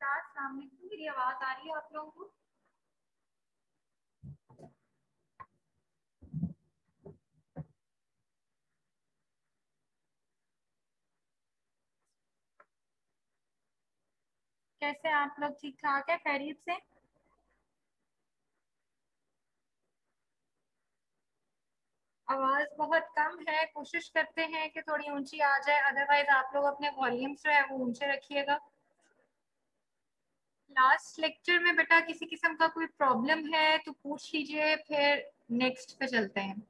मेरी आवाज़ आ रही है आप लोगों को? कैसे आप लोग ठीक ठाक है? खैरियत से? आवाज़ बहुत कम है। कोशिश करते हैं कि थोड़ी ऊँची आ जाए अदरवाइज़ आप लोग अपने वॉल्यूम्स जो है वो ऊँचे रखिएगा। लास्ट लेक्चर में बेटा किसी किस्म का कोई प्रॉब्लम है तो पूछ लीजिए, फिर नेक्स्ट पे चलते हैं।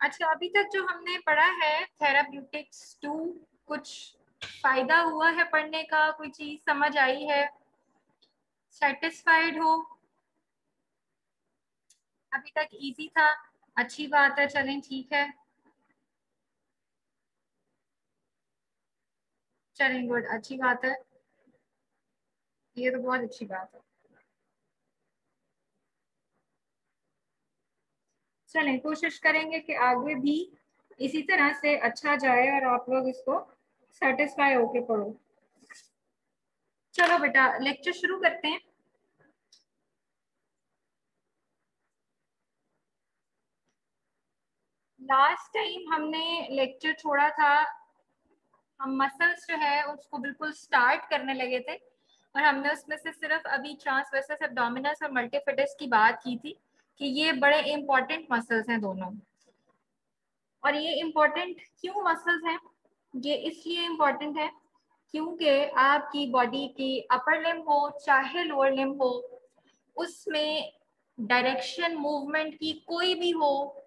अच्छा अभी तक जो हमने पढ़ा है थेराप्यूटिक्स टू कुछ फ़ायदा हुआ है पढ़ने का? कोई चीज़ समझ आई है? सेटिस्फाइड हो? अभी तक इजी था। अच्छी बात है, चलें ठीक है। चलें गुड अच्छी बात है। ये तो बहुत अच्छी बात है। चलें, कोशिश करेंगे कि आगे भी इसी तरह से अच्छा जाए और आप लोग इसको सेटिस्फाई होके पढ़ो। चलो बेटा लेक्चर शुरू करते हैं। लास्ट टाइम हमने लेक्चर छोड़ा था, हम मसल्स जो है उसको बिल्कुल स्टार्ट करने लगे थे और हमने उसमें से सिर्फ़ अभी ट्रांसवर्सस एब्डोमिनस और मल्टीफिटस की बात की थी कि ये बड़े इंपॉर्टेंट मसल्स हैं दोनों। और ये इंपॉर्टेंट क्यों मसल्स हैं? ये इसलिए इम्पोर्टेंट है क्योंकि आपकी बॉडी की अपर लिम हो, चाहे लोअर लिम हो, उसमें डायरेक्शन मूवमेंट की कोई भी हो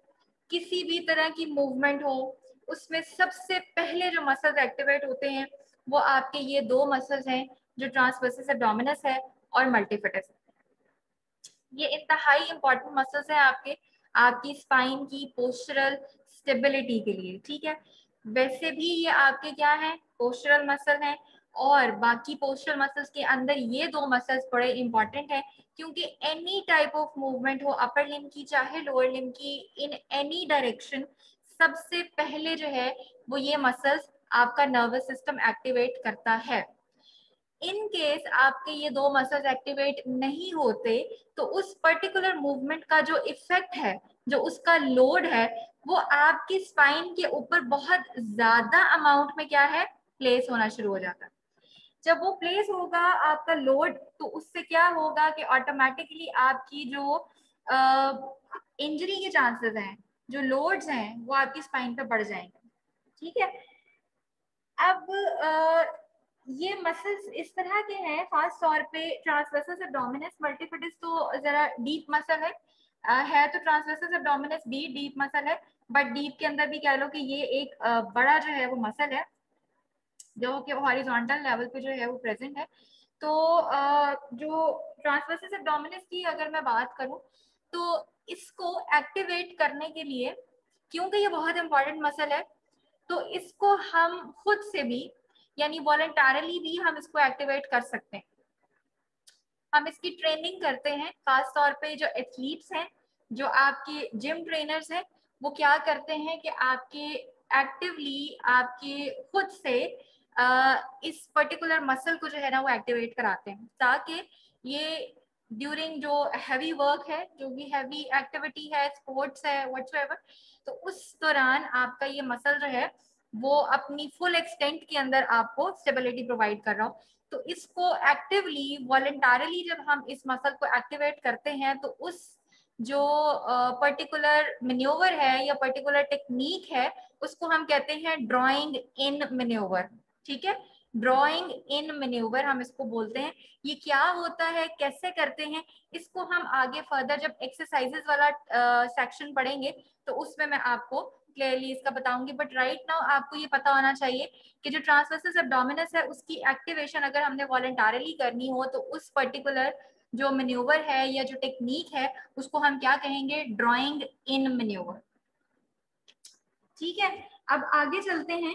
किसी भी तरह की मूवमेंट हो, उसमें सबसे पहले जो मसल्स एक्टिवेट होते हैं, वो आपके ये दो मसल्स हैं, जो ट्रांसवर्सिस एब्डोमिनस है और मल्टीफिटस ये इंतहाई इंपॉर्टेंट मसल्स हैं आपके, आपकी स्पाइन की पोस्चरल स्टेबिलिटी के लिए, ठीक है? वैसे भी ये आपके क्या है? पोस्टरल मसल है। और बाकी पोस्टल मसल्स के अंदर ये दो मसल्स बड़े इंपॉर्टेंट है, क्योंकि एनी टाइप ऑफ़ मूवमेंट हो अपर लिम की चाहे लोअर लिम की इन एनी डायरेक्शन सबसे पहले जो है, वो ये मसल्स आपका नर्वस सिस्टम एक्टिवेट करता है। इन केस आपके ये दो मसल्स एक्टिवेट नहीं होते तो उस पर्टिकुलर मूवमेंट का जो इफ़ेक्ट है, जो उसका लोड है, वो आपकी स्पाइन के ऊपर बहुत ज़्यादा अमाउंट में क्या है प्लेस होना शुरू हो जाता है। जब वो प्लेस होगा आपका लोड तो उससे क्या होगा कि ऑटोमेटिकली आपकी जो इंजरी के चांसेस हैं जो लोड्स हैं वो आपकी स्पाइन पे बढ़ जाएँगे। ठीक है? अब आ, ये मसल्स इस तरह के हैं खास तौर पे ट्रांसवर्सस एब्डोमिनस मल्टीफिटिस तो जरा डीप मसल है आ, है तो ट्रांसवर्सस एब्डोमिनस भी डीप मसल है बट डीप के अंदर भी कह लो कि ये एक बड़ा जो है वो मसल है। जो कि हॉरिजॉन्टल लेवल पे जो है वो प्रेजेंट है। तो जो ट्रांसवर्सिस एब्डोमिनस की अगर मैं बात करूँ तो इसको एक्टिवेट करने के लिए, क्योंकि ये बहुत इंपॉर्टेंट मसल है तो इसको हम खुद से भी, यानी वॉलेंटारली भी हम इसको एक्टिवेट कर सकते हैं। हम इसकी ट्रेनिंग करते हैं, खास तौर पे जो एथलीट्स हैं, जो आपके जिम ट्रेनर्स हैं, वो क्या करते हैं कि आपके एक्टिवली आपके खुद से इस पर्टिकुलर मसल को जो है ना, वो एक्टिवेट कराते हैं। ताकि ये ड्यूरिंग जो हैवी वर्क है, जो भी हैवी एक्टिविटी है स्पोर्ट्स है वट तो उस दौरान आपका ये मसल जो है, वो अपनी फुल एक्सटेंट के अंदर आपको स्टेबिलिटी प्रोवाइड कर रहा हो। तो इसको एक्टिवली वॉलेंटारली जब हम इस मसल को एक्टिवेट करते हैं तो उस जो पर्टिकुलर मेन्योवर है या पर्टिकुलर टेक्निक है, उसको हम कहते हैं ड्राइंग इन मेन्योवर ठीक है? ड्राइंग इन मेन्यूवर हम इसको बोलते हैं। ये क्या होता है? कैसे करते हैं? इसको हम आगे फर्दर जब एक्सरसाइजेस वाला सेक्शन पढ़ेंगे तो उसमें मैं आपको क्लियरली इसका बताऊँगी। बट राइट नाउ आपको ये पता होना चाहिए कि जो ट्रांसवर्सिस एब्डोमिनस है, उसकी एक्टिवेशन अगर हमने वॉलेंटारली करनी हो तो उस पर्टिकुलर जो मेन्यूवर है या जो टेक्निक है, उसको हम क्या कहेंगे? ड्रॉइंग इन मेन्यूवर ठीक है? अब आगे चलते हैं।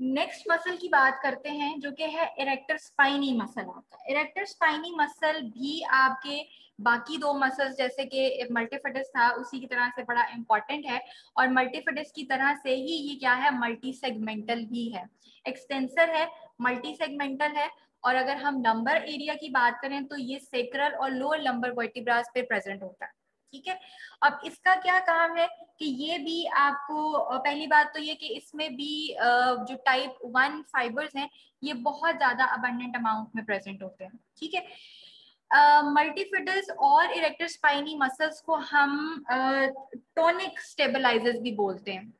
नेक्स्ट मसल की बात करते हैं, जो कि है इरेक्टर स्पाइनी मसल आपका। इरेक्टर स्पाइनी मसल भी आपके बाकी दो मसल्स जैसे कि मल्टीफिडिस था, उसी की तरह से बड़ा इंपॉर्टेंट है। और मल्टीफिडिस की तरह से ही ये क्या है मल्टी सेगमेंटल भी है। एक्सटेंसर है मल्टी सेगमेंटल है। और अगर हम लंबर एरिया की बात करें तो ये सेक्रल और लोअर लंबर वर्टिब्रास पे प्रेजेंट होता है। ठीक है? अब इसका क्या काम है कि ये भी आपको पहली बात तो ये कि इसमें भी जो टाइप वन फाइबर्स हैं, ये बहुत ज़्यादा अबंडेंट अमाउंट में प्रेजेंट होते हैं, ठीक है? मल्टीफिडस और इरेक्टर स्पाइनी मसल्स को हम टोनिक स्टेबलाइजर्स भी बोलते हैं।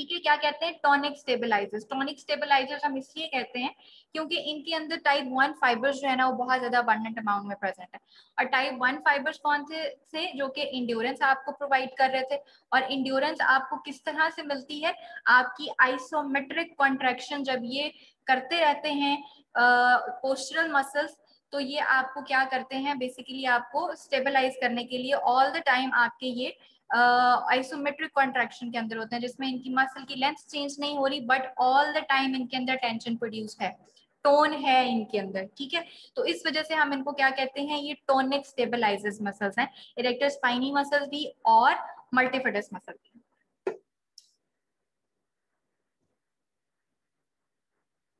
ठीक है, क्या कहते हैं? टॉनिक स्टेबलाइजर्स टॉनिक स्टेबलाइजर्स हम इसलिए कहते हैं क्योंकि इनके अंदर टाइप वन फाइबर्स जो है ना, वो बहुत ज़्यादा अबंडेंट अमाउंट में प्रेजेंट है। और टाइप वन फाइबर्स कौन से से? जो कि इंड्योरेंस आपको प्रोवाइड कर रहे थे। और इंड्योरेंस आपको किस तरह से मिलती है? आपकी आइसोमेट्रिक कॉन्ट्रेक्शन जब ये करते रहते हैं पोस्टरल मसल्स तो ये आपको क्या करते हैं? बेसिकली आपको स्टेबलाइज करने के लिए ऑल द टाइम आपके ये आइसोमेट्रिक कॉन्ट्रैक्शन के अंदर होते हैं जिसमें इनकी मसल की लेंथ चेंज नहीं हो रही बट ऑल द टाइम इनके अंदर टेंशन प्रोड्यूस है। टोन है इनके अंदर ठीक है? तो इस वजह से हम इनको क्या कहते हैं ये टोनिक स्टेबलाइजर्स मसल्स हैं। इरेक्टर स्पाइनी मसल्स भी और मल्टीफिडस मसल भी।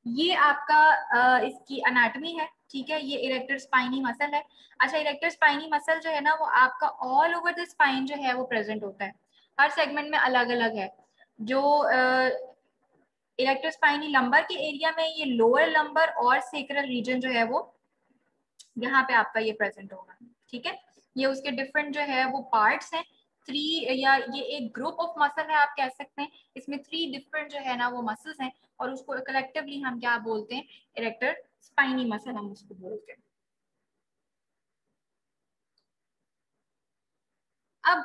ये आपका आ, इसकी अनाटमी है। ठीक है, ये इरेक्टर स्पाइनी मसल है। अच्छा इरेक्टर स्पाइनी मसल जो है ना, वो आपका ऑल ओवर द स्पाइन जो है, वो प्रेजेंट होता है। हर सेगमेंट में अलग अलग है। जो इरेक्टर स्पाइनी लंबर के एरिया में ये लोअर लंबर और सेक्रल रीजन जो है वो, यहाँ पे आपका ये प्रेजेंट होगा। ठीक है? ये उसके डिफरेंट जो है, वो पार्ट्स हैं। थ्री या ये एक ग्रुप ऑफ़ मसल है, आप कह सकते हैं। इसमें थ्री डिफरेंट जो है ना, वो मसल्स हैं। और उसको कलेक्टिवली हम क्या बोलते हैं? इरेक्टर स्पाइनी मसल हम उसको बोलते हैं। अब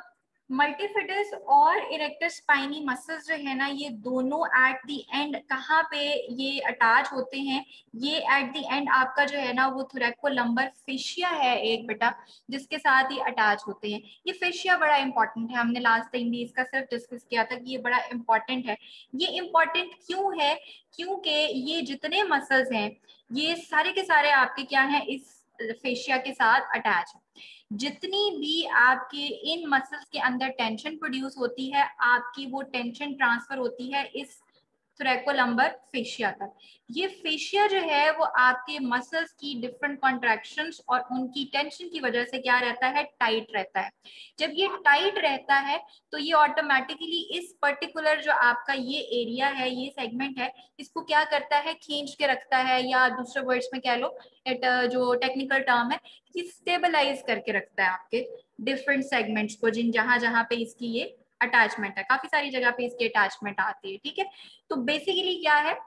मल्टीफिडस और इरेक्टर स्पाइनी मसल्स जो है ना, ये दोनों एट द एंड कहाँ पे ये अटैच होते हैं? ये एट द एंड आपका जो है ना, वो थोरेको लंबर फिशिया है एक बेटा, जिसके साथ ये अटैच होते हैं। ये फिशिया बड़ा इंपॉर्टेंट है। हमने लास्ट टाइम भी इसका सिर्फ़ डिस्कस किया था कि ये बड़ा इंपॉर्टेंट है। ये इंपॉर्टेंट क्यों है? क्योंकि ये जितने मसल्स हैं, ये सारे के सारे आपके क्या हैं? इस फेशिया के साथ अटैच है। जितनी भी आपके इन मसल्स के अंदर टेंशन प्रोड्यूस होती है, आपकी वो टेंशन ट्रांसफ़र होती है, इस थ्रेकोलम्बर फेशिया तक। ये फेशिया जो है, वो आपके मसल्स की डिफरेंट कॉन्ट्रैक्शंस और उनकी टेंशन की वजह से क्या रहता है? टाइट रहता है। जब ये टाइट रहता है तो ये ऑटोमेटिकली इस पर्टिकुलर जो आपका ये एरिया है, ये सेगमेंट है, इसको क्या करता है? खींच के रखता है या दूसरे वर्ड्स में कह लो एट जो टेक्निकल टर्म है, कि स्टेबलाइज करके रखता है आपके डिफरेंट सेगमेंट्स को, जिन, जहाँ जहाँ पे इसकी ये अटैचमेंट है। काफ़ी सारी जगह पे इसकी अटैचमेंट आती है, ठीक है? तो बेसिकली क्या है?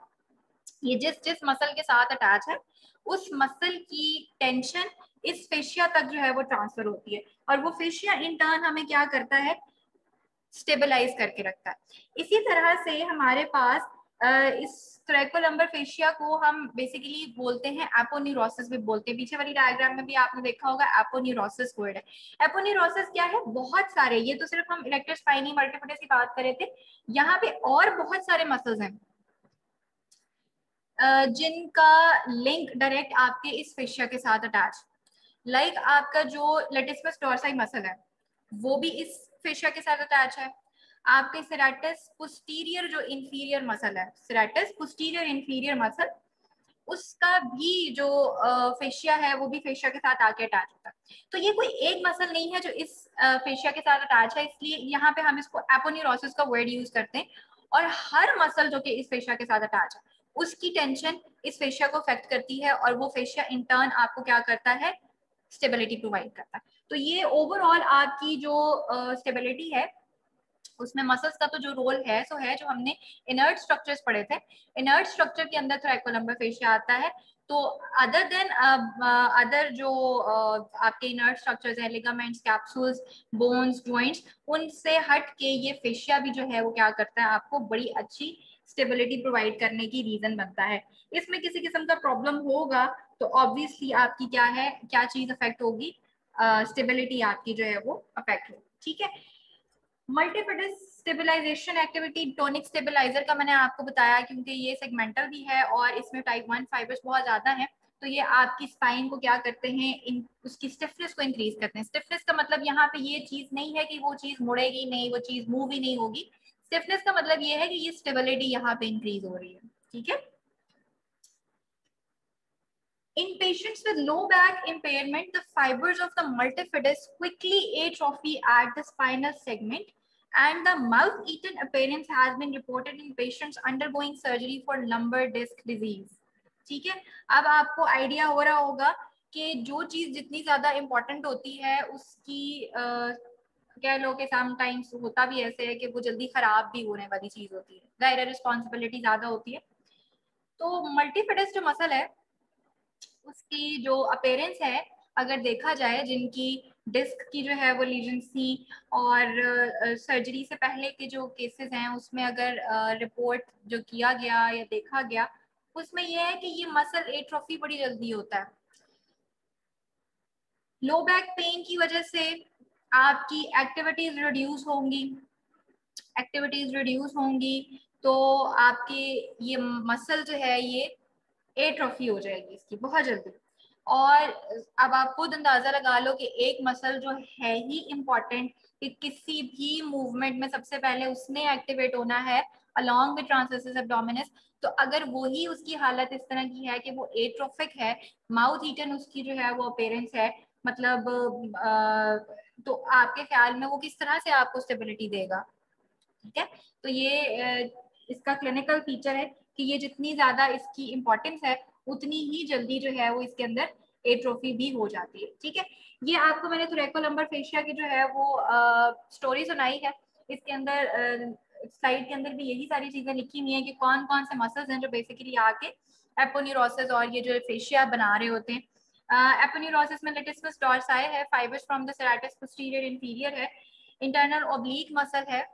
ये जिस जिस मसल के साथ अटैच है, उस मसल की टेंशन इस फेशिया तक जो है वो ट्रांसफ़र होती है। और वो फेशिया इन टर्न हमें क्या करता है? स्टेबलाइज करके रखता है। इसी तरह से हमारे पास इस ट्रैकोलम्बर फेशिया को हम बेसिकली बोलते हैं एपोन्यूरोसिस भी बोलते हैं। पीछे वाली डायग्राम में भी आपने देखा होगा एपोन्यूरोसिस वर्ड है। एपोन्यूरोसिस क्या है? बहुत सारे। ये तो सिर्फ़ हम इलेक्ट्रिक स्पाइनी मल्टीपटेस की बात कर रहे थे। यहाँ पे और बहुत सारे मसल्स हैं। जिनका लिंक डायरेक्ट आपके इस फेशिया के साथ अटैच लाइक like आपका जो लेटिस्पस डोरसाई मसल है, वो भी इस फेशिया के साथ अटैच है। आपके सेराटस पुस्टीरियर जो इंफीरियर मसल है सेराटस पुस्टीरियर इंफीरियर मसल उसका भी जो फेशिया है, वो भी फेशिया के साथ आके अटैच होता है। तो ये कोई एक मसल नहीं है जो इस फेशिया के साथ अटैच है, इसलिए यहाँ पे हम इसको एपोन्यूरोसिस का वर्ड यूज़ करते हैं और हर मसल जो कि इस फेशिया के साथ अटैच है, उसकी टेंशन इस फेशिया को अफेक्ट करती है और वो फेशिया इन टर्न आपको क्या करता है? स्टेबिलिटी प्रोवाइड करता है। तो ये ओवरऑल आपकी जो स्टेबिलिटी है उसमें मसल्स का तो जो रोल है सो है जो हमने इनर्ट स्ट्रक्चर्स पढ़े थे। इनर्ट स्ट्रक्चर के अंदर थ्राइकोलम्बर फेशिया आता है। तो अदर देन अदर जो uh, आपके इनर्ट स्ट्रक्चर्स हैं लिगामेंट्स कैप्सूल्स बोन्स जॉइंट्स उनसे हट के ये फेशिया भी जो है वो क्या करता है आपको बड़ी अच्छी स्टेबिलिटी प्रोवाइड करने की रीजन बनता है। इसमें किसी किस्म का प्रॉब्लम होगा तो ऑब्वियसली आपकी क्या है क्या चीज़ अफेक्ट होगी स्टेबिलिटी uh, आपकी जो है वो अफेक्ट होगी। ठीक है? Multifidus stabilization activity tonic stabilizer का मैंने आपको बताया क्योंकि ये सेगमेंटल भी है और इसमें टाइप वन फाइबर्स बहुत ज़्यादा है तो ये आपकी स्पाइन को क्या करते हैं इन उसकी स्टिफनेस को इंक्रीज करते हैं। स्टिफनेस का मतलब यहाँ पे ये चीज़ नहीं है कि वो चीज़ मुड़ेगी नहीं वो चीज़ मूव ही नहीं होगी। स्टिफनेस का मतलब ये है कि ये स्टेबिलिटी यहाँ पे इंक्रीज हो रही है ठीक है? In patients with low back impairment, the fibers of the multifidus quickly atrophy at the spinal segment and the mouth-eaten appearance has been reported in patients undergoing surgery for lumbar disc disease. ठीक है? अब आपको idea हो रहा होगा कि जो चीज़ जितनी ज़्यादा इम्पोर्टेंट होती है, उसकी कह लो कि समटाइम्स होता भी ऐसे है कि वो जल्दी खराब भी होने वाली चीज़ होती है। ज़ाहिर रिस्पॉन्सिबिलिटी ज़्यादा होती है। तो मल्टीफिडस जो मसल है, उसकी जो अपेरेंस है, अगर देखा जाए जिनकी डिस्क की जो है वो लीजन थी और सर्जरी से पहले के जो केसेस हैं, उसमें अगर रिपोर्ट जो किया गया या देखा गया, उसमें यह है कि ये मसल एट्रोफी बड़ी जल्दी होता है। लो बैक पेन की वजह से आपकी एक्टिविटीज़ रिड्यूस होंगी, एक्टिविटीज़ रिड्यूस होंगी तो आपके ये मसल जो है ये एट्रोफी हो जाएगी इसकी, बहुत जल्दी। और अब आप खुद अंदाज़ा लगा लो कि एक मसल जो है ही इम्पोर्टेंट कि किसी भी मूवमेंट में सबसे पहले उसने एक्टिवेट होना है अलॉन्ग विद ट्रांसवर्सस एब्डोमिनस तो अगर वही उसकी हालत इस तरह की है कि वो एट्रोफिक है माउथ ईटन उसकी जो है वो अपेरेंस है मतलब आ, तो आपके ख्याल में वो किस तरह से आपको स्टेबिलिटी देगा? ठीक है? तो ये इसका क्लिनिकल फीचर है कि ये जितनी ज़्यादा इसकी इम्पोर्टेंस है उतनी ही जल्दी जो है वो इसके अंदर एट्रोफी भी हो जाती है, ठीक है? ये आपको मैंने थोरेको लंबर फेशिया की जो है वो स्टोरी सुनाई है। इसके अंदर स्लाइड के अंदर भी यही सारी चीज़ें लिखी हुई है कि कौन कौन से मसल्स हैं जो बेसिकली आके एपोन्यूरोसिस और ये जो फेशिया बना रहे होते हैं। एपोन्यूरोसिस में लेटिस्मस डॉर्साई है fibres from the serratus posterior inferior है। इंटरनल ओब्लिक मसल है।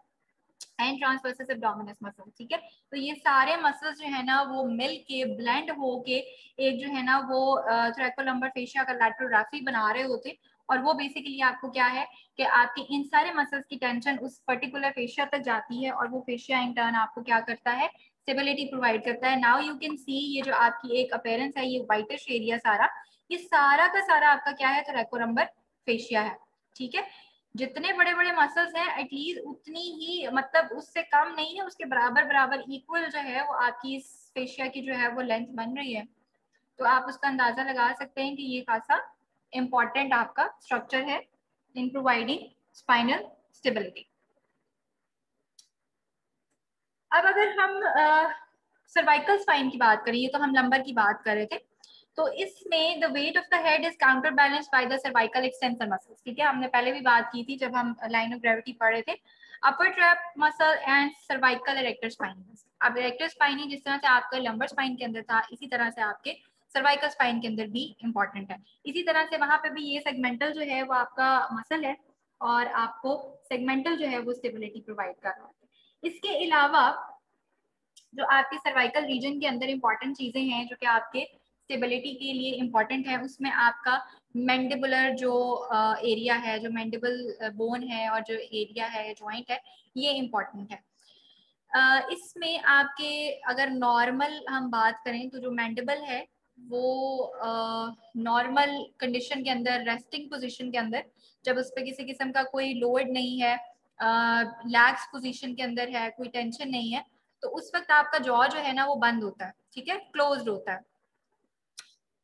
एंड ट्रांसवर्सिस एब्डोमिनस मसल ठीक है? तो ये सारे मसल्स जो है ना, वो मिल के ब्लेंड हो के एक जो है ना, वो थ्रेकोलम्बर फेशिया का लैट्रोग्राफी बना रहे होते और वो बेसिकली आपको क्या है कि आपके इन सारे मसल्स की टेंशन उस पर्टिकुलर फेशिया तक जाती है और वो फेशिया इन टर्न आपको क्या करता है? स्टेबिलिटी प्रोवाइड करता है। नाउ यू कैन सी ये जो आपकी एक अपेयरेंस है, ये व्हाइटिश एरिया सारा, ये सारा का सारा आपका क्या है? थ्रेकोलम्बर फेशिया है, ठीक है? जितने बड़े बड़े मसल्स हैं एटलीस्ट उतनी ही मतलब उससे कम नहीं है, उसके बराबर बराबर इक्वल जो है, वो आपकी इस फेशिया की जो है, वो लेंथ बन रही है। तो आप उसका अंदाज़ा लगा सकते हैं कि ये खासा इंपॉर्टेंट आपका स्ट्रक्चर है इन प्रोवाइडिंग स्पाइनल स्टेबिलिटी अब अगर हम सर्वाइकल स्पाइन की बात करें, ये तो हम लंबर की बात कर रहे थे तो इसमें the weight of the head is counterbalance by the cervical extensor muscles ठीक है? हमने पहले भी बात की थी जब हम लाइन ऑफ़ ग्रेविटी पढ़ रहे थे। Upper trap muscle and cervical erector spine अब इरेक्टर स्पाइन जिस तरह से आपका लंबर स्पाइन के अंदर था, इसी तरह से आपके सर्वाइकल स्पाइन के अंदर भी इंपॉर्टेंट है। इसी तरह से वहाँ पे भी ये सेगमेंटल जो है वो आपका मसल है और आपको सेगमेंटल जो है वो स्टेबिलिटी प्रोवाइड कर रहा है। इसके अलावा जो आपके सर्वाइकल रीजन के अंदर इंपॉर्टेंट चीज़ें हैं, जो कि आपके स्टेबिलिटी के लिए इंपॉर्टेंट है उसमें आपका मैंडिबुलर जो एरिया है जो मैंडिबल बोन है और जो एरिया है जॉइंट है ये इंपॉर्टेंट है। इसमें आपके अगर नॉर्मल हम बात करें तो जो मैंडिबल है वो नॉर्मल uh, कंडीशन के अंदर रेस्टिंग पोजीशन के अंदर जब उस पर किसी किस्म का कोई लोड नहीं है लैक्स uh, पोजीशन के अंदर है कोई टेंशन नहीं है तो उस वक्त आपका जॉ जो है ना वो बंद होता है ठीक है? क्लोज होता है।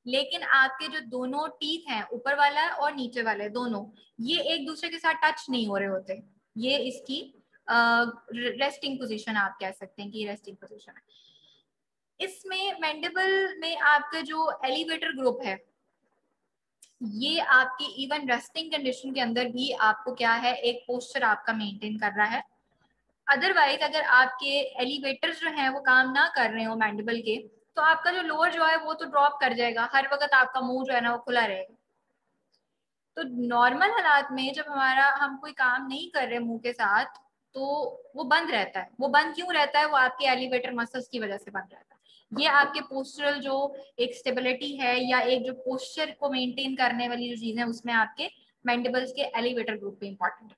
लेकिन आपके जो दोनों टीथ हैं ऊपर वाला और नीचे वाले दोनों ये एक दूसरे के साथ टच नहीं हो रहे होते। ये इसकी रेस्टिंग uh, पोजीशन आप कह सकते हैं कि रेस्टिंग पोजीशन है। इसमें मैंडेबल में आपके जो एलिवेटर ग्रुप है ये आपकी इवन रेस्टिंग कंडीशन के अंदर भी आपको क्या है एक पोस्टर आपका मेंटेन कर रहा है। अदरवाइज़ अगर आपके एलिवेटर जो हैं वो काम ना कर रहे हो मैंडेबल के तो आपका जो लोअर जो है, वो तो ड्रॉप कर जाएगा। हर वक्त आपका मुँह जो है ना, वो खुला रहेगा। तो नॉर्मल हालात में जब हमारा, हम कोई काम नहीं कर रहे मुँह के साथ तो वो बंद रहता है। वो बंद क्यों रहता है? वो आपके एलिवेटर मसल्स की वजह से बंद रहता है। ये आपके पोस्टरल जो एक स्टेबिलिटी है या एक जो पोस्चर को मेंटेन करने वाली जो चीज़ है, उसमें आपके मैंडिबल्स के एलिवेटर ग्रुप पे इंपॉर्टेंट है।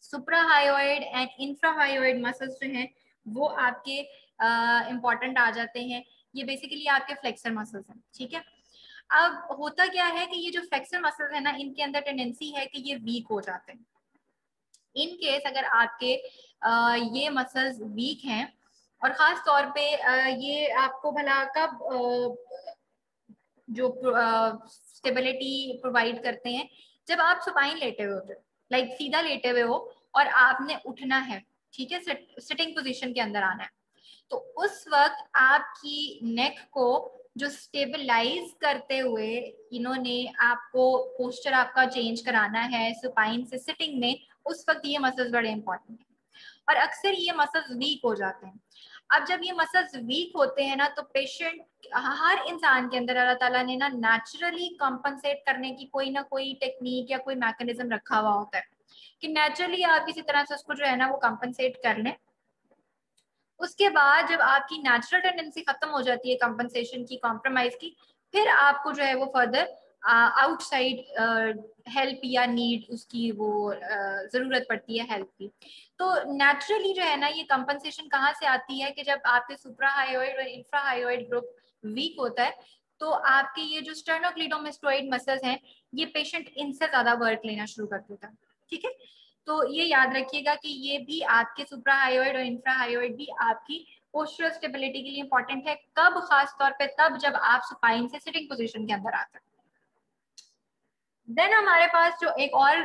सुप्राहायोइड एंड इंफ्राहायोइड मसल्स जो हैं, वो आपके इंपॉर्टेंट uh, आ जाते हैं। ये बेसिकली आपके फ्लेक्सर मसल्स हैं ठीक है? अब होता क्या है कि ये जो फ्लेक्सर मसल्स है ना इनके अंदर टेंडेंसी है कि ये वीक हो जाते हैं। इन केस अगर आपके आ, ये मसल्स वीक हैं और ख़ास तौर पे आ, ये आपको भला कब जो स्टेबिलिटी प्रोवाइड करते हैं जब आप सुपाइन लेटे हुए होते लाइक सीधा लेटे हुए हो और आपने उठना है ठीक है? सिटिंग पोजीशन के अंदर आना है। तो उस वक्त आपकी नेक को जो स्टेबलाइज करते हुए इन्होंने आपको पोस्चर आपका चेंज कराना है सुपाइन से सिटिंग में, उस वक्त ये मसल्स बड़े इंपॉर्टेंट हैं। और अक्सर ये मसल्स वीक हो जाते हैं। अब जब ये मसल्स वीक होते हैं ना तो पेशेंट हर इंसान के अंदर अल्लाह ताला ने ना नेचुरली कंपनसेट करने की कोई ना कोई टेक्निक या कोई मैकेनिज्म रखा हुआ होता है। कि नेचुरली आप किसी तरह से उसको जो है ना वो कंपनसेट कर लें। उसके बाद जब आपकी नेचुरल टेंडेंसी खत्म हो जाती है कंपनसेशन की कॉम्प्रोमाइज की फिर आपको जो है वो फर्दर आउटसाइड हेल्प या नीड उसकी वो uh, ज़रूरत पड़ती है हेल्प की। तो नेचुरली जो है ना ये कंपनसेशन कहाँ से आती है कि जब आपके सुप्रा हाइड और इंफ्रा हाइड ग्रुप वीक होता है तो आपके ये जो स्टर्नोक्लिडोमेस्टोइड मसल्स हैं ये पेशेंट इनसे ज़्यादा वर्क लेना शुरू कर देता है। ठीक है? तो ये याद रखिएगा कि ये भी आपके सुप्रा हाइड और इंफ्रा हाइड भी आपकी पोस्टरल स्टेबिलिटी के लिए इंपॉर्टेंट है। कब, खास तौर पे तब जब आप सुपाइन से सिटिंग पोजीशन के अंदर आते हैं। देन हमारे पास जो एक और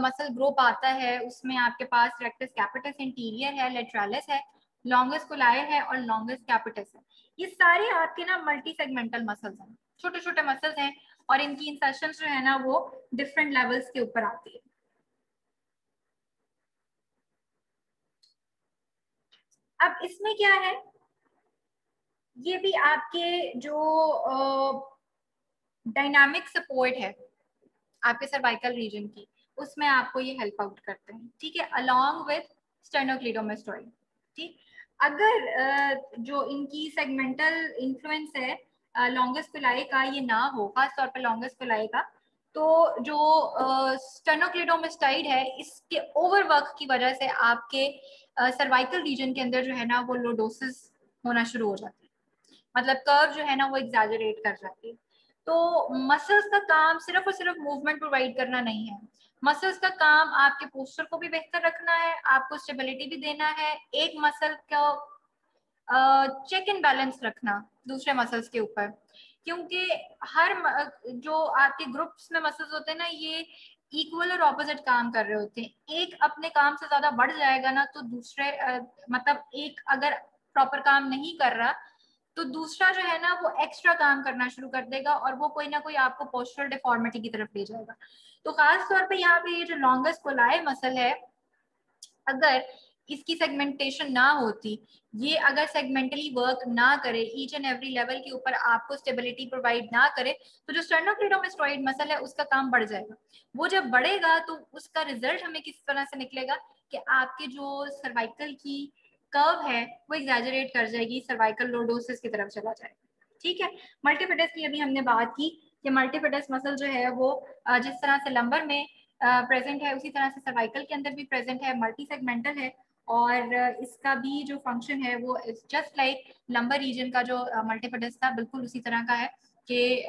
मसल ग्रुप आता है, उसमें आपके पास रेक्टस कैपिटस इंटीरियर है लेट्रालिस है लॉन्गेस्ट कोलाय है और लॉन्गेस्ट कैपिटस है। ये सारे आपके ना मल्टी सेगमेंटल मसल्स हैं। छोटे छोटे मसल्स हैं और इनकी इंसर्शन जो है ना वो डिफरेंट लेवल्स के ऊपर आती है। अब इसमें क्या है? ये भी आपके जो डायनामिक सपोर्ट है, आपके सर्वाइकल रीजन की, उसमें आपको ये हेल्प आउट करते हैं, ठीक है? अलोंग विथ स्टेनोक्लिडोमेस्टोइड ठीक? अगर जो इनकी सेगमेंटल इन्फ्लुएंस है लॉन्गेस्ट पिलाई का ये ना हो, खास तौर पर लॉन्गेस्ट पिलाई का तो जो स्टेनोक्लिडोमेस्टाइड है, इसके ओवरवर्क की वजह से आपके सर्वाइकल रीजन के अंदर जो है ना वो लोडोसिस होना शुरू हो जाती है। मतलब कर्व जो है ना वो एग्जैजरेट कर जाती है। तो मसल्स का काम सिर्फ़ और सिर्फ़ मूवमेंट प्रोवाइड करना नहीं है। मसल्स का काम आपके पोस्टर को भी बेहतर रखना है, आपको स्टेबिलिटी भी देना है। एक मसल का चेक एंड बैलेंस रखना दूसरे मसल्स के ऊपर। क्योंकि हर जो आपके ग्रुप्स में मसल्स होते हैं ना, ये इक्वल और ऑपोजिट काम कर रहे होते हैं। एक अपने काम से ज़्यादा बढ़ जाएगा ना तो दूसरे आ, मतलब एक अगर प्रॉपर काम नहीं कर रहा तो दूसरा जो है ना वो एक्स्ट्रा काम करना शुरू कर देगा और वो कोई ना कोई आपको पोस्टरल डिफॉर्मिटी की तरफ़ ले जाएगा। तो खास तौर पे यहाँ पे ये जो लॉन्गेस्ट कोलाय मसल है अगर इसकी सेगमेंटेशन ना होती, ये अगर सेगमेंटली वर्क ना करे ईच एंड एवरी लेवल के ऊपर आपको स्टेबिलिटी प्रोवाइड ना करे तो जो स्टर्नोक्लिडोमेस्टोइड मसल है, उसका काम बढ़ जाएगा। वो जब बढ़ेगा तो उसका रिज़ल्ट हमें किस तरह से निकलेगा कि आपके जो सर्वाइकल की कर्व है, वो एग्जैजरेट कर जाएगी सर्वाइकल लोडोसिस की तरफ़ चला जाएगा। ठीक है? मल्टीफिटस की अभी हमने बात की कि मल्टीफिटस मसल जो है, वो जिस तरह से लंबर में प्रेजेंट है, उसी तरह से सर्वाइकल के अंदर भी प्रेजेंट है मल्टी सेगमेंटल है और इसका भी जो फ़ंक्शन है, वो जस्ट लाइक लंबर रीजन का जो मल्टीफिटस था, बिल्कुल उसी तरह का है कि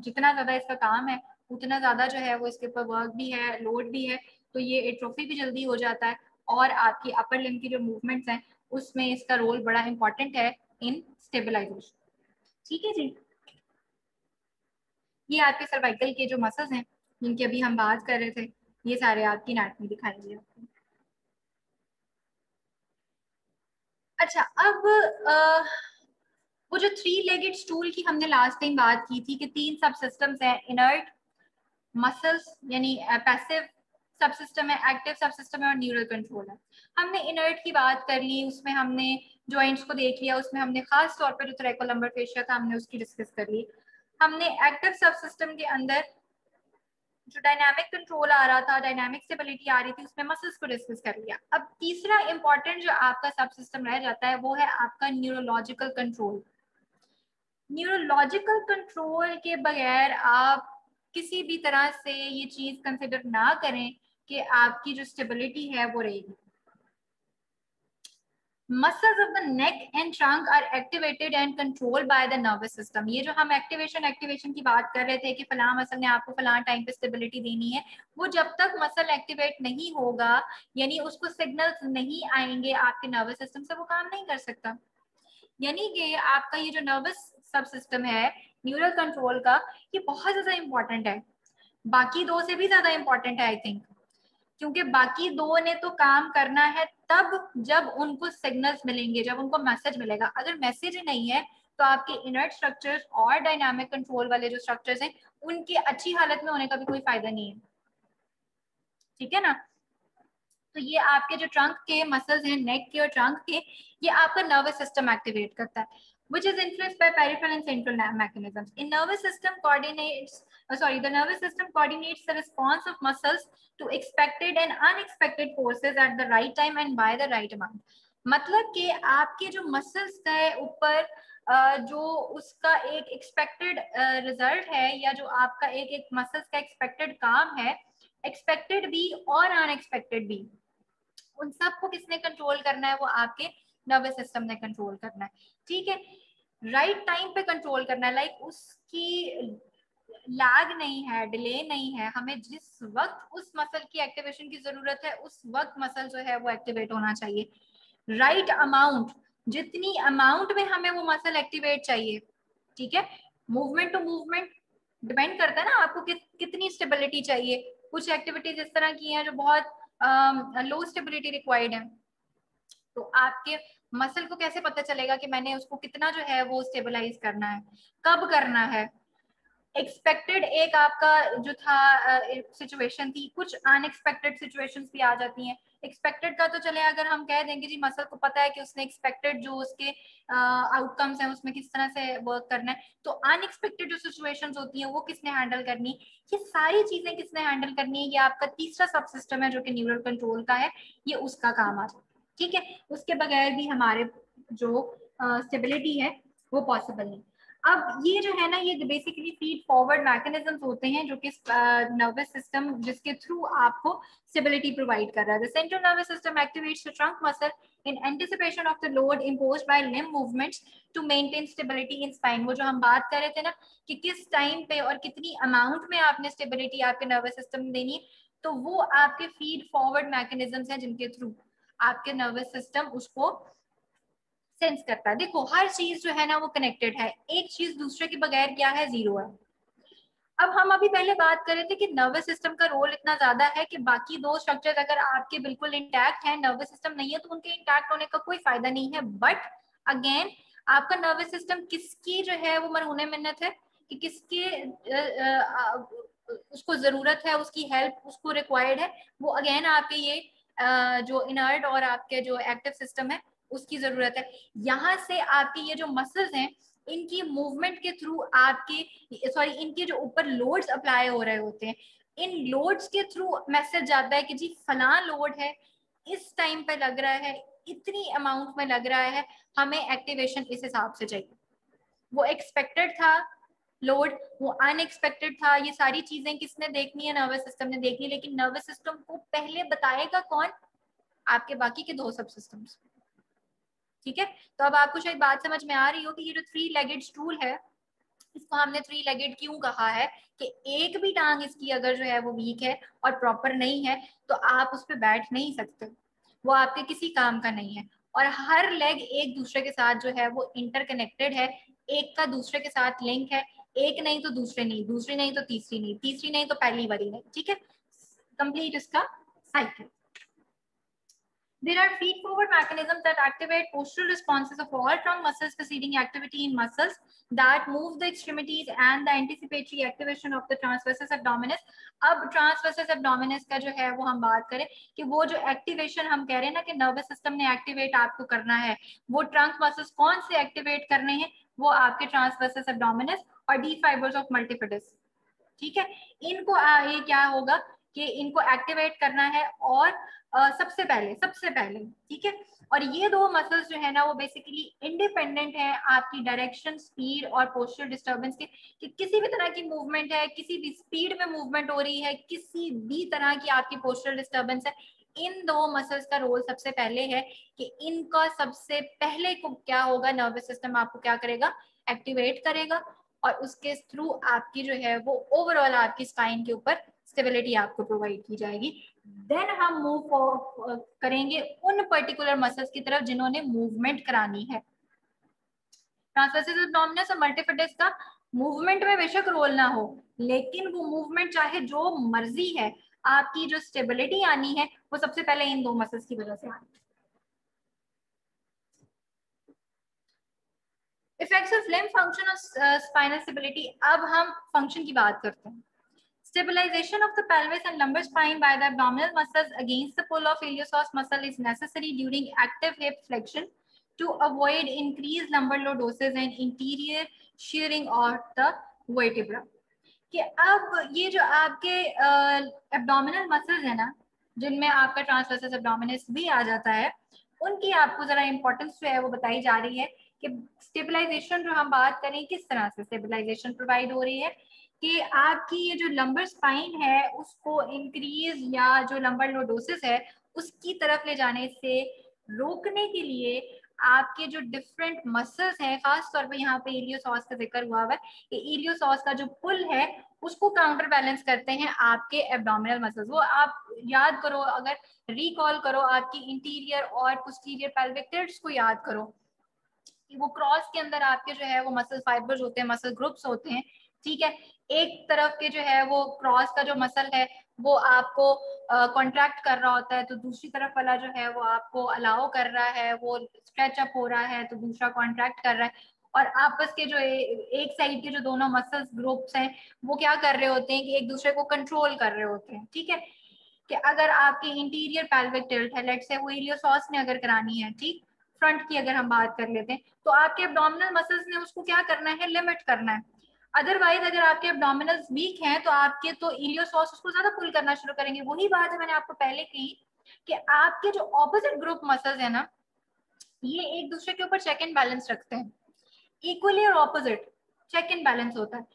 जितना ज़्यादा इसका काम है, उतना ज़्यादा जो है वो इसके ऊपर वर्क भी है लोड भी है तो ये एट्रोफी भी जल्दी हो जाता है और आपकी अपर लिम की जो मूवमेंट्स हैं, उसमें इसका रोल बड़ा इंपॉर्टेंट है इन स्टेबलाइजेशन ठीक है जी? ये आपके सर्वाइकल के जो मसल्स हैं, जिनकी अभी हम बात कर रहे थे, ये सारे आपकी नाट में दिखाएँगे आपको अच्छा अब आ, वो जो थ्री लेगेड स्टूल की हमने लास्ट टाइम बात की थी कि तीन सब सिस्टम्स हैं इनर्ट मसल्स यानी पैसिव सब सिस्टम है एक्टिव सब सिस्टम है और न्यूरल कंट्रोल है। हमने इनर्ट की बात कर ली उसमें हमने ज्वाइंट्स को देख लिया उसमें हमने खास तौर पर जो थ्रेकोलम्बर फेशिया था हमने उसकी डिस्कस कर ली। हमने एक्टिव सब सिस्टम के अंदर जो डायनामिक कंट्रोल आ रहा था डायनामिक स्टेबिलिटी आ रही थी, उसमें मसल्स को डिस्कस कर लिया। अब तीसरा इंपॉर्टेंट जो आपका सब सिस्टम रह जाता है, वो है आपका न्यूरोलॉजिकल कंट्रोल न्यूरोलॉजिकल कंट्रोल के बगैर आप किसी भी तरह से ये चीज़ कंसिडर ना करें कि आपकी जो स्टेबिलिटी है, वो रहेगी। Muscles of the neck and trunk are activated and controlled by the nervous system ये जो हम एक्टिवेशन एक्टिवेशन की बात कर रहे थे कि फला मसल ने आपको फला टाइम पे स्टेबिलिटी देनी है, वो जब तक मसल एक्टिवेट नहीं होगा, यानी उसको सिग्नल्स नहीं आएँगे आपके नर्वस सिस्टम से, वो काम नहीं कर सकता। यानी कि आपका ये जो नर्वस सब सिस्टम है न्यूरल कंट्रोल का, ये बहुत ज़्यादा इंपॉर्टेंट है। बाकी दो से भी ज़्यादा इंपॉर्टेंट है आई थिंक क्योंकि बाकी दो ने तो काम करना है तब जब उनको सिग्नल्स मिलेंगे जब उनको मैसेज मिलेगा। अगर मैसेज नहीं है तो आपके इनर्ट स्ट्रक्चर्स और डायनामिक कंट्रोल वाले जो स्ट्रक्चर्स हैं उनकी अच्छी हालत में होने का भी कोई फ़ायदा नहीं है। ठीक है ना? तो ये आपके जो ट्रंक के मसल्स हैं नेक के और ट्रंक के ये आपका नर्वस सिस्टम एक्टिवेट करता है which is influenced by peripheral and central mechanisms. In nervous system coordinates, uh, sorry, the nervous system coordinates the response of muscles to expected and unexpected forces at the right time and by the right amount. मतलब कि आपके जो muscles का ऊपर जो उसका एक expected result है या जो आपका एक एक मसल्स का एक्सपेक्टेड काम है एक्सपेक्टेड भी और अनएक्सपेक्टेड भी उन सबको किसने कंट्रोल करना है? वो आपके नर्वस सिस्टम ने कंट्रोल करना है। ठीक है? राइट टाइम पे कंट्रोल करना है। लाइक उसकी लैग नहीं है डिले नहीं है हमें जिस वक्त उस मसल की एक्टिवेशन की ज़रूरत है उस वक्त मसल जो है वो एक्टिवेट होना चाहिए। राइट right अमाउंट जितनी अमाउंट में हमें वो मसल एक्टिवेट चाहिए ठीक है? मूवमेंट टू मूवमेंट डिपेंड करता है ना आपको कि, कितनी स्टेबिलिटी चाहिए। कुछ एक्टिविटीज़ इस तरह की हैं जो बहुत लो स्टेबिलिटी रिक्वायर्ड है। तो आपके मसल को कैसे पता चलेगा कि मैंने उसको कितना जो है वो स्टेबलाइज करना है? कब करना है? एक्सपेक्टेड एक आपका जो था सिचुएशन uh, थी कुछ अनएक्सपेक्टेड सिचुएशंस भी आ जाती हैं। एक्सपेक्टेड का तो चले अगर हम कह देंगे जी मसल को पता है कि उसने एक्सपेक्टेड जो उसके आउटकम्स uh, हैं उसमें किस तरह से वर्क करना है तो अनएक्सपेक्टेड जो सिचुएशंस होती हैं वो किसने हैंडल करनी ये सारी चीज़ें किसने हैंडल करनी है? ये आपका तीसरा सब सिस्टम है जो कि न्यूरल कंट्रोल का है ये उसका काम आ जाता है। ठीक है? उसके बगैर भी हमारे जो स्टेबिलिटी uh, है वो पॉसिबल नहीं। अब ये जो है ना, ये बेसिकली फ़ीड फॉरवर्ड मैकेनिज्म होते हैं जो कि नर्वस सिस्टम जिसके थ्रू आपको स्टेबिलिटी प्रोवाइड कर रहा है। Central nervous system activates the trunk muscle in anticipation of the load impose by limb movements to maintain stability in spine वो जो हम बात कर रहे थे ना कि किस टाइम पे और कितनी अमाउंट में आपने स्टेबिलिटी आपके नर्वस सिस्टम देनी तो वो आपके फ़ीड फॉरवर्ड मैकेनिज्म हैं जिनके थ्रू आपके नर्वस सिस्टम उसको सेंस करता है। देखो, हर चीज़ जो है ना, वो कनेक्टेड है। एक चीज़ दूसरे के बगैर क्या है? ज़ीरो है। अब हम अभी पहले बात कर रहे थे कि नर्वस सिस्टम का रोल इतना ज़्यादा है कि बाकी दो स्ट्रक्चर अगर आपके बिल्कुल इंटैक्ट है नर्वस सिस्टम नहीं है तो उनके इंटैक्ट होने का कोई फ़ायदा नहीं है। बट अगेन आपका नर्वस सिस्टम किसकी जो है, वो मरहूने मिन्नत है कि किसके उसको ज़रूरत है, उसकी हेल्प उसको रिक्वायर्ड है। वो अगेन आपके ये जो इनर्ट और आपके जो एक्टिव सिस्टम है उसकी ज़रूरत है। यहाँ से आपके ये जो मसल्स हैं, इनकी मूवमेंट के थ्रू आपके सॉरी इनके जो ऊपर लोड्स अप्लाई हो रहे होते हैं। इन लोड्स के थ्रू मैसेज जाता है कि जी फला लोड है, इस टाइम पे लग रहा है, इतनी अमाउंट में लग रहा है, हमें एक्टिवेशन इस हिसाब से चाहिए। वो एक्सपेक्टेड था लोड वो अनएक्सपेक्टेड था, ये सारी चीज़ें किसने देखनी है? नर्वस सिस्टम ने देखनी लेकिन नर्वस सिस्टम को पहले बताएगा कौन? आपके बाकी के दो सब सिस्टम्स ठीक है? तो अब आपको शायद बात समझ में आ रही हो कि ये जो थ्री लेगेड स्टूल है, इसको हमने थ्री लेगेड क्यों कहा है कि एक भी टांग इसकी अगर जो है वो वीक है और प्रॉपर नहीं है तो आप उस पर बैठ नहीं सकते। वो आपके किसी काम का नहीं है। और हर लेग एक दूसरे के साथ जो है वो इंटरकनेक्टेड है। एक का दूसरे के साथ लिंक है। एक नहीं तो दूसरे नहीं, दूसरी नहीं तो तीसरी नहीं तीसरी नहीं तो पहली वाली नहीं, ठीक है? कंप्लीट इसका cycle There are feed-forward mechanisms that activate postural responses of all trunk muscles preceding activity in muscles that move the extremities and the anticipatory activation of the transversus abdominis. अब transversus abdominis का जो है वो हम बात करें कि वो जो activation हम कह रहे हैं ना कि nervous system ने activate आपको करना है वो trunk muscles कौन से activate करने हैं वो आपके transversus abdominis और डी फाइबर्स ऑफ़ मल्टीफिडिस ठीक है इनको ये क्या होगा कि इनको एक्टिवेट करना है और सबसे पहले सबसे पहले, ठीक है? और ये दो मसल्स जो है ना, वो बेसिकली इंडिपेंडेंट है आपकी डायरेक्शन स्पीड और पोस्टर डिस्टर्बेंस के, कि किसी भी तरह की मूवमेंट है, किसी भी स्पीड में मूवमेंट हो रही है, किसी भी तरह की आपकी पोस्टर डिस्टर्बेंस है, इन दो मसल्स का रोल सबसे पहले है कि इनका सबसे पहले को क्या होगा नर्वस सिस्टम आपको क्या करेगा? एक्टिवेट करेगा और उसके थ्रू आपकी जो है, वो ओवरऑल आपकी स्पाइन के ऊपर स्टेबिलिटी आपको प्रोवाइड की जाएगी। देन हम मूव करेंगे उन पर्टिकुलर मसल्स की तरफ़ जिन्होंने मूवमेंट करानी है। ट्रांसवर्सिस एब्डोमिनस और मल्टीफिटिस का मूवमेंट में बेशक रोल ना हो, लेकिन वो मूवमेंट चाहे जो मर्ज़ी है, आपकी जो स्टेबिलिटी आनी है, वो सबसे पहले इन दो मसल्स की वजह से आनी है। Effects of limb function of spinal stability अब हम फ़ंक्शन की बात करते हैं। Stabilization of the pelvis and lumbar spine by the abdominal muscles against the pull of iliopsoas muscle is necessary during active hip flexion to avoid increased lumbar lordosis and interior shearing of the vertebra. कि अब ये जो आपके abdominal muscles है ना जिनमें आपका transversus abdominis भी आ जाता है उनकी आपको जरा इंपॉर्टेंस जो है वो बताई जा रही है कि स्टेबलाइजेशन जो हम बात करें किस तरह से स्टेबलाइजेशन प्रोवाइड हो रही है कि आपकी ये जो लंबर स्पाइन है, उसको इंक्रीज या जो लंबर लोडोसिस है, उसकी तरफ़ ले जाने से रोकने के लिए आपके जो डिफरेंट मसल्स हैं, खास तौर पे यहाँ पे इलियोसॉस का ज़िक्र हुआ हुआ है, कि का जो पुल है, उसको काउंटर बैलेंस करते हैं आपके एब्डोमिनल मसल्स वो आप याद करो, अगर रिकॉल करो आपकी इंटीरियर और पोस्टीरियर पेल्विक टिल्ट्स को याद करो वो क्रॉस के अंदर आपके जो है वो मसल फाइबर्स होते हैं मसल ग्रुप्स होते हैं ठीक है? एक तरफ़ के जो है वो क्रॉस का जो मसल है वो आपको कॉन्ट्रैक्ट uh, कर रहा होता है तो दूसरी तरफ़ वाला जो है वो आपको अलाउ कर रहा है वो स्ट्रेच अप हो रहा है तो दूसरा कॉन्ट्रैक्ट कर रहा है। और आपस के जो ए, एक साइड के जो दोनों मसल्स ग्रुप्स हैं वो क्या कर रहे होते हैं कि एक दूसरे को कंट्रोल कर रहे होते हैं ठीक है? कि अगर आपकी इंटीरियर पेल्विक टिल्ट है लेट से वो इलियोसॉस ने अगर करानी है ठीक? फ्रंट की अगर हम बात कर लेते हैं तो आपके एब्डोमिनल मसल्स ने उसको क्या करना है? लिमिट करना है। अदरवाइज़ अगर आपके एब्डोमिनल्स वीक हैं तो आपके तो इलियोसॉस उसको ज़्यादा पुल करना शुरू करेंगे। वही बात मैंने आपको पहले कही कि आपके जो ऑपोजिट ग्रुप मसल्स है ना, ये एक दूसरे के ऊपर चेक एंड बैलेंस रखते हैं। इक्वली और ऑपोजिट चेक एंड बैलेंस होता है।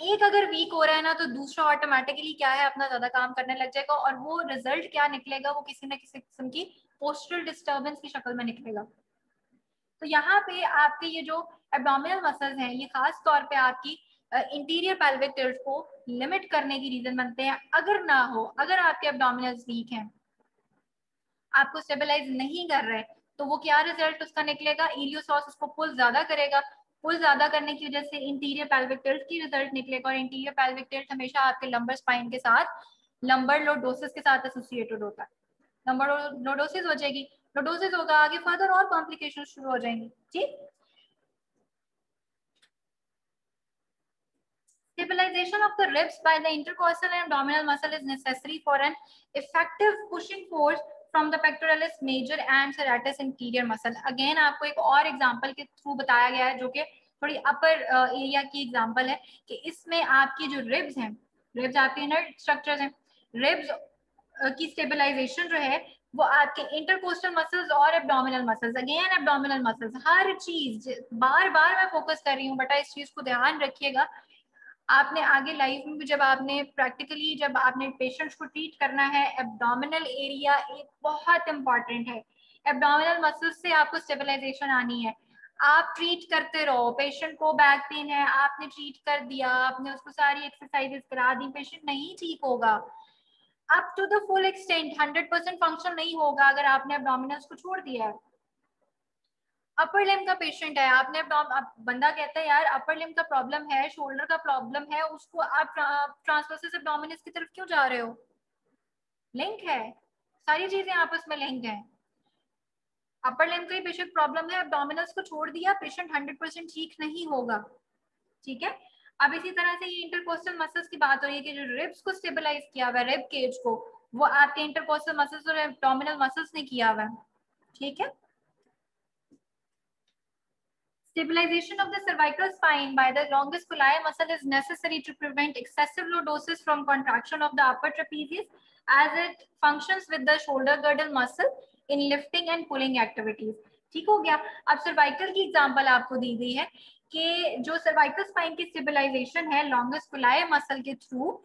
एक अगर वीक हो रहा है ना तो दूसरा ऑटोमेटिकली क्या है, अपना ज़्यादा काम करने लग जाएगा और वो रिज़ल्ट क्या निकलेगा, वो किसी ना किसी किस्म की पोस्टल डिस्टर्बेंस की शक्ल में निकलेगा। तो यहाँ पे आपके ये जो एबडोमिनल मसल्स हैं, ये खास तौर पे आपकी इंटीरियर पेल्विक टिल्ट को लिमिट करने की रीजन बनते हैं, अगर ना हो, अगर आपके एब्डोमिनल्स वीक हैं, आपको स्टेबलाइज नहीं कर रहे तो वो क्या रिज़ल्ट उसका निकलेगा? इलियोसॉस उसको पुल ज़्यादा करेगा। पुल ज़्यादा करने की वजह से इंटीरियर पेल्विक टिल्ट की रिज़ल्ट निकलेगा और इंटीरियर पेल्विक टिल्ट हमेशा आपके लंबर स्पाइन के साथ लंबर लोडोसिस के साथ एसोसिएटेड होता है। लंबर लोडोसिस हो जाएगी। लोडोसिस होगा, आगे फर्दर और कॉम्प्लिकेशन शुरू हो जाएँगी। ठीक? Stabilization of the ribs by the intercostal and abdominal muscle is necessary for an effective pushing force from the pectoralis major and serratus inferior muscle. Again, आपको एक और एग्जांपल के थ्रू बताया गया है, जो कि थोड़ी अपर एरिया की एग्जांपल है कि इसमें आपकी जो रिब्स हैं रिब्स आपके इनर स्ट्रक्चर्स हैं रिब्स की स्टेबलाइजेशन जो है, वो आपके इंटरकोस्टल मसल्स और abdominal muscles again abdominal muscles हर चीज़ बार बार मैं फोकस कर रही हूँ बटा इस चीज़ को ध्यान रखिएगा आपने आगे लाइफ में जब आपने प्रैक्टिकली जब आपने पेशेंट्स को ट्रीट करना है एब्डोमिनल एरिया एक बहुत इंपॉर्टेंट है। एब्डोमिनल मसल्स से आपको स्टेबलाइजेशन आनी है। आप ट्रीट करते रहो पेशेंट को बैक पेन है, आपने ट्रीट कर दिया, आपने उसको सारी एक्सरसाइजेस करा दी पेशेंट नहीं ठीक होगा। Up to the full extent hundred percent function नहीं होगा अगर आपने एब्डोमिनल्स को छोड़ दिया। है अपर लिम का पेशेंट है। आपने बंदा कहता है, यार अपर लिम का प्रॉब्लम है शोल्डर का प्रॉब्लम है, उसको आप ट्रांसवर्सिस एब्डोमिनस की तरफ़ क्यों जा रहे हो? लिंक है। सारी चीज़ें आपस में लिंक है। अपर लिम का ही पेशेंट प्रॉब्लम है एब्डोमिनस को छोड़ दिया पेशेंट हंड्रेड परसेंट ठीक नहीं होगा। ठीक है? अब इसी तरह से ये इंटरकोस्टल मसल्स की बात हो रही है कि जो रिब्स को स्टेबलाइज किया हुआ है रिब केज को, वो आपके इंटरकोस्टल मसल्स और एब्डोमिनल मसल्स ने किया हुआ है। ठीक है? Stabilization of the cervical spine by the longus colli muscle is necessary to prevent excessive lordosis from contraction of the upper trapezius as it functions with the shoulder girdle muscle in lifting and pulling activities. ठीक हो गया अब cervical की example आपको दी गई है कि जो सर्वाइकल स्पाइन की स्टेबलाइजेशन है लॉन्गस कुलाय मसल के थ्रू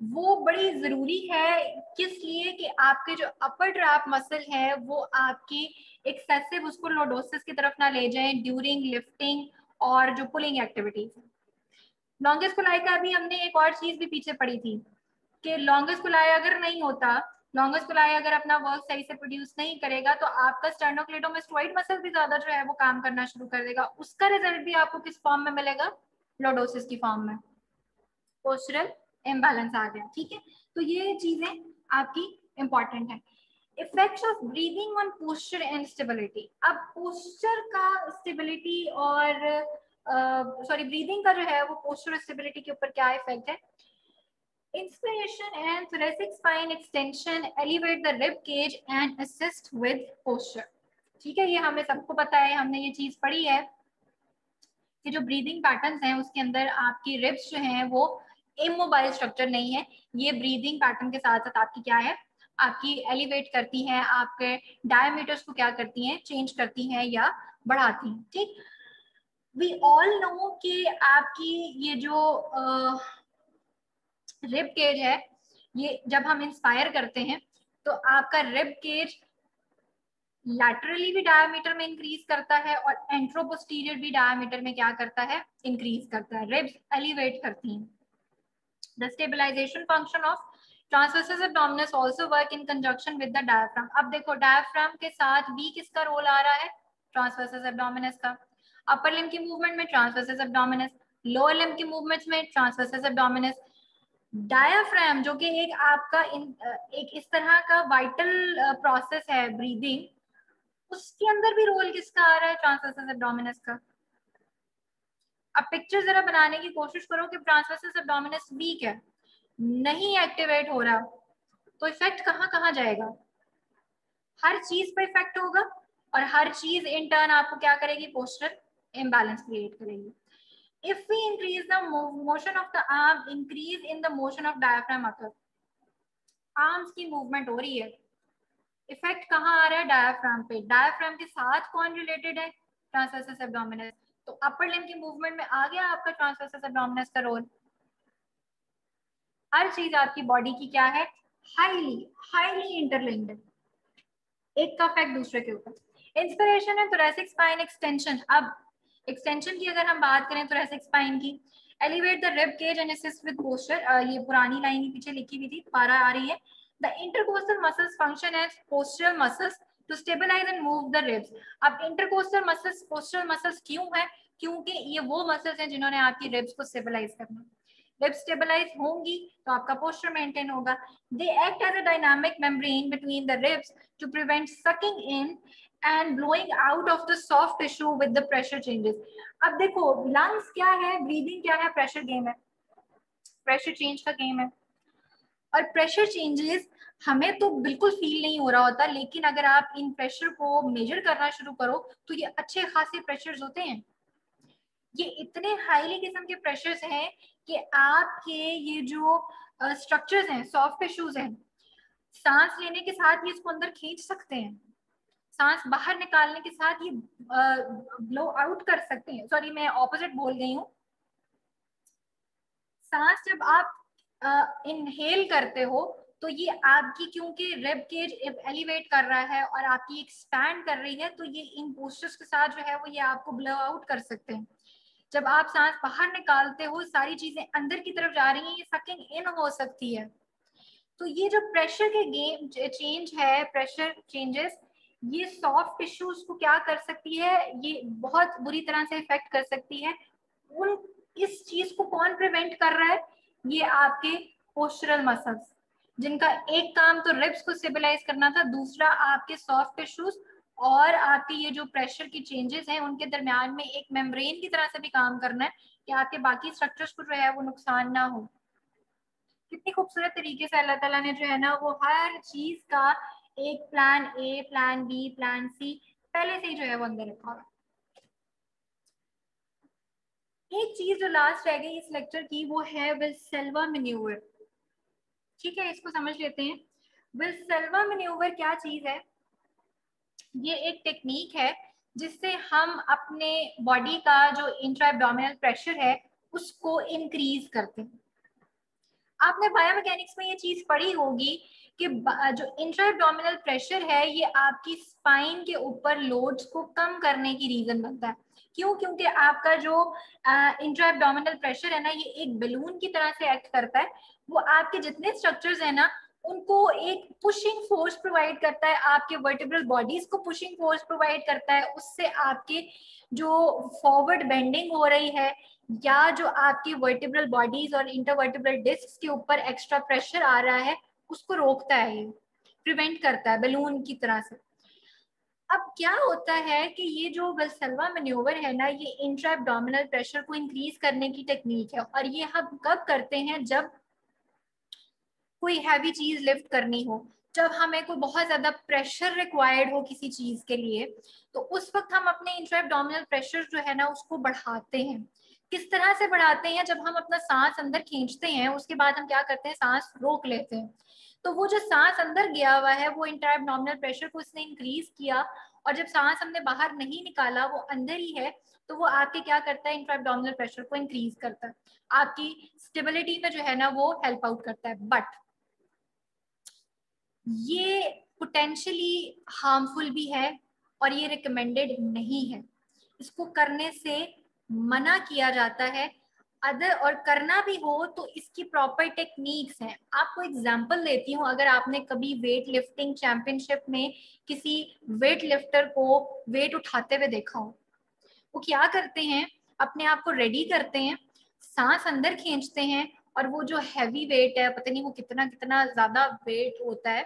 वो बड़ी ज़रूरी है किस लिए कि आपके जो अपर ट्रैप मसल है वो आपकी एक्सेसिव उसको लोडोसिस की तरफ़ ना ले जाए ड्यूरिंग लिफ्टिंग और जो पुलिंग एक्टिविटीज़ लॉन्गेस्ट कुलाई का भी हमने एक और चीज़ भी पीछे पड़ी थी कि लॉन्गेस्ट कुलाई अगर नहीं होता लॉन्गेस्ट कुलाई अगर अपना वर्क सही से प्रोड्यूस नहीं करेगा तो आपका स्टर्नोक्लेटोमेस्टोइड मसल भी ज़्यादा जो है वो काम करना शुरू कर देगा। उसका रिज़ल्ट भी आपको किस फॉर्म में मिलेगा? लोडोसिस की फॉर्म में। पोस्टरल इम्बैलेंस आ गया, ठीक है? तो ये चीज़ें आपकी इंपॉर्टेंट है। Effects of breathing on posture and stability अब पोस्चर का स्टेबिलिटी और सॉरी uh, ब्रीदिंग का जो है वो पोस्चर स्टेबिलिटी के ऊपर क्या इफ़ेक्ट है? Inspiration and thoracic spine extension elevate the rib cage and assist with posture. ठीक है ये हमें सबको पता है हमने ये चीज़ पढ़ी है कि जो ब्रीदिंग पैटर्न्स हैं उसके अंदर आपकी रिब्स जो हैं वो इमोबाइल स्ट्रक्चर नहीं है। ये ब्रीदिंग पैटर्न के साथ साथ आपकी क्या है? आपकी एलिवेट करती हैं, आपके डायमीटर्स को क्या करती हैं चेंज करती हैं या बढ़ाती हैं, ठीक? वी ऑल नो कि आपकी ये जो रिब केज है, ये जब हम इंस्पायर करते हैं तो आपका रिब केज लैटरली भी डायमीटर में इंक्रीज करता है और एंट्रोपोस्टीरियर भी डायमीटर में क्या करता है इंक्रीज करता है रिब्स एलिवेट करती हैं। The stabilization function of transversus abdominis also work in conjunction with the diaphragm अब देखो डायफ्राम के साथ वी किसका रोल आ रहा है? ट्रांसवर्सेस एब्डोमिनस का। अपर लिम की मूवमेंट में ट्रांसवर्सेस एब्डोमिनस लोअर लिम की मूवमेंट्स में ट्रांसवर्सेस एब्डोमिनस डायफ्राम जो कि एक आपका इन एक इस तरह का वाइटल प्रोसेस है ब्रीदिंग उसके अंदर भी रोल किसका आ रहा है? ट्रांसवर्सेस एब्डोमिनस का। अब पिक्चर जरा बनाने की कोशिश करो कि ट्रांसवर्सेस एब्डोमिनस वीक है। नहीं एक्टिवेट हो रहा तो इफ़ेक्ट कहाँ कहाँ जाएगा? हर चीज़ पर इफ़ेक्ट होगा और हर चीज़ इन टर्न आपको क्या करेगी? पोस्टर इम्बैलेंस क्रिएट करेगी। If we increase the motion of the arm, increase in the motion of diaphragm occur arms की movement हो रही है इफ़ेक्ट कहाँ आ रहा है? डायाफ्राम पे। डायाफ्राम के साथ कौन रिलेटेड है? ट्रांसवर्सस एब्डोमिनस तो अपर लिम की मूवमेंट में आ गया आपका ट्रांसवर्सस एब्डोमिनस का रोल हर चीज़ आपकी बॉडी की क्या है? हाईली हाईली इंटरलिंक्ड एक का इफ़ेक्ट दूसरे के ऊपर. इंस्पिरेशन है थोरेसिक स्पाइन एक्सटेंशन अब एक्सटेंशन की अगर हम बात करें थोरेसिक स्पाइन की elevate the rib cage and assist with posture ये पुरानी लाइन ही पीछे लिखी हुई थी, दोबारा आ रही है. The intercostal muscles function as postural muscles to stabilize and move the ribs अब इंटरकोस्टल मसल्स पोस्चरल मसल्स क्यों है? क्योंकि ये वो मसल्स हैं जिन्होंने आपकी रिब्स को स्टेबलाइज करना रिब्स स्टेबलाइज होंगी तो आपका पोस्चर मेंटेन होगा। They act as a dynamic membrane between the ribs to prevent sucking in and blowing out of the soft tissue with the pressure changes अब देखो लंग्स क्या है? ब्रीदिंग क्या है? प्रेशर गेम है। प्रेशर चेंज का game है। और प्रेशर चेंजेस हमें तो बिल्कुल फील नहीं हो रहा होता, लेकिन अगर आप इन प्रेशर को मेजर करना शुरू करो तो ये अच्छे खासे प्रेशर्स होते हैं। ये इतने हाईली किस्म के प्रेशर्स हैं कि आपके ये जो स्ट्रक्चर्स हैं सॉफ्ट टिश्यूज हैं, सांस लेने के साथ ये इसको अंदर खींच सकते हैं। सांस बाहर निकालने के साथ ये ब्लो आउट कर सकते हैं। सॉरी मैं ऑपोजिट बोल गई हूँ। सांस जब आप इनहेल करते हो तो ये आपकी, क्योंकि रेब केज एलिवेट कर रहा है और आपकी एक्सपैंड कर रही है तो ये इन पोस्टर्स के साथ जो है वो ये आपको ब्लो आउट कर सकते हैं। जब आप सांस बाहर निकालते हो, सारी चीज़ें अंदर की तरफ़ जा रही हैं, ये सकिंग इन हो सकती है। तो ये जो प्रेशर के गेम चेंज है प्रेशर चेंजेस ये सॉफ्ट टिश्यूज को क्या कर सकती है? ये बहुत बुरी तरह से इफ़ेक्ट कर सकती है। उन, इस चीज़ को कौन प्रिवेंट कर रहा है? ये आपके पोस्टरल मसल्स जिनका एक काम तो रिब्स को स्टेबलाइज करना था, दूसरा आपके सॉफ्ट टिश्यूज और आपके ये जो प्रेशर की चेंजेस हैं, उनके दरमियान में एक मेम्ब्रेन की तरह से भी काम करना है कि आपके बाकी स्ट्रक्चर्स को जो है वो नुकसान ना हो। कितनी खूबसूरत तरीके से अल्लाह ताला ने जो है ना वो हर चीज़ का एक plan A plan B plan C पहले से ही जो है वो अंदर रखा हुआ एक चीज़ जो लास्ट रह गई इस लेक्चर की वो है विलसेल्वा मेन्यूवर ठीक है, इसको समझ लेते हैं। विलसेल्वा मेन्यूवर क्या चीज़ है? ये एक टेक्निक है, जिससे हम अपने बॉडी का जो इंट्राबडोमिनल प्रेशर है, उसको इंक्रीज करते हैं। आपने बायोमैकेनिक्स में ये चीज़ पढ़ी होगी कि जो इंट्राबडोमिनल प्रेशर है, ये आपकी स्पाइन के ऊपर लोड्स को कम करने की रीजन बनता है। क्यों? क्योंकि आपका जो इंट्राबडोमिनल प्रेशर है ना, ये एक बलून की तरह से एक्ट करता है। वो आपके जितने स्ट्रक्चर्स है ना उनको एक पुशिंग फोर्स प्रोवाइड करता है, आपके वर्टिब्रल बॉडीज को पुशिंग फोर्स प्रोवाइड करता है, उससे आपके जो फॉरवर्ड बेंडिंग हो रही है, या जो आपकी वर्टिब्रल बॉडीज और इंटरवर्टिब्रल डिस्क के ऊपर एक्स्ट्रा प्रेशर आ रहा है, उसको रोकता है ये प्रिवेंट करता है बलून की तरह से। अब क्या होता है कि ये जो वलसलवा मेन्यूवर है ना, ये इंट्राबडोमिनल प्रेशर को इंक्रीज करने की टेक्निक है, और ये हम कब करते हैं, जब कोई हैवी चीज़ लिफ्ट करनी हो, जब हमें कोई बहुत ज़्यादा प्रेशर रिक्वायर्ड हो किसी चीज़ के लिए तो उस वक्त हम अपने इंट्राबडोमिनल प्रेशर जो है ना, उसको बढ़ाते हैं। किस तरह से बढ़ाते हैं? जब हम अपना सांस अंदर खींचते हैं, उसके बाद हम क्या करते हैं? सांस रोक लेते हैं। तो वो जो सांस अंदर गया हुआ है, वो इंट्राबडोमिनल प्रेशर को उसने इंक्रीज किया और जब सांस हमने बाहर नहीं निकाला, वो अंदर ही है तो वो आपके क्या करता है? इंट्राबडोमिनल प्रेशर को इंक्रीज करता है। आपकी स्टेबिलिटी में जो है ना, वो हेल्प आउट करता है। बट ये पोटेंशियली हार्मफुल भी है और ये रिकमेंडेड नहीं है। इसको करने से मना किया जाता है। अदर और करना भी हो तो इसकी प्रॉपर टेक्निक्स हैं। आपको एग्जांपल देती हूँ। अगर आपने कभी वेट लिफ्टिंग चैंपियनशिप में किसी वेट लिफ्टर को वेट उठाते हुए देखा हो, वो क्या करते हैं? अपने आप को रेडी करते हैं, सांस अंदर खींचते हैं और वो जो हैवी वेट है, पता नहीं वो कितना कितना ज़्यादा वेट होता है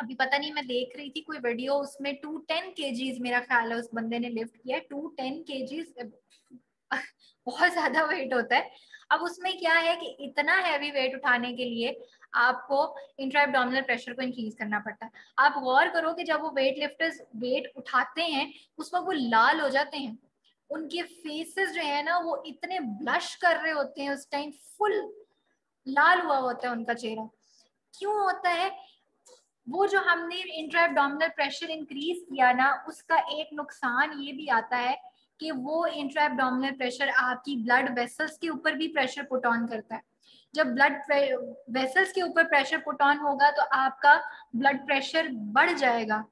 अभी पता नहीं मैं देख रही थी कोई वीडियो उसमें टू टेन के मेरा ख्याल है उस बंदे ने लिफ्ट किया टू टेन के बहुत ज़्यादा वेट होता है। अब उसमें क्या है कि इतना हैवी वेट उठाने के लिए आपको इंट्राबडोमिनल प्रेशर को इंक्रीज करना पड़ता है। आप गौर करो कि जब वो वेट लिफ्टर्स वेट उठाते हैं, उस वक्त वो लाल हो जाते हैं। उनके फेसेस जो है ना, वो इतने ब्लश कर रहे होते हैं उस टाइम फुल लाल हुआ होता है उनका चेहरा। क्यों होता है? वो जो हमने इंट्राबडोमिनल प्रेशर इंक्रीज किया ना, उसका एक नुकसान ये भी आता है कि वो इंट्राबडोमिनल प्रेशर आपकी ब्लड वेसल्स के ऊपर भी प्रेशर पुट ऑन करता है। जब ब्लड वेसल्स के ऊपर प्रेशर पुट ऑन होगा तो आपका ब्लड प्रेशर बढ़ जाएगा।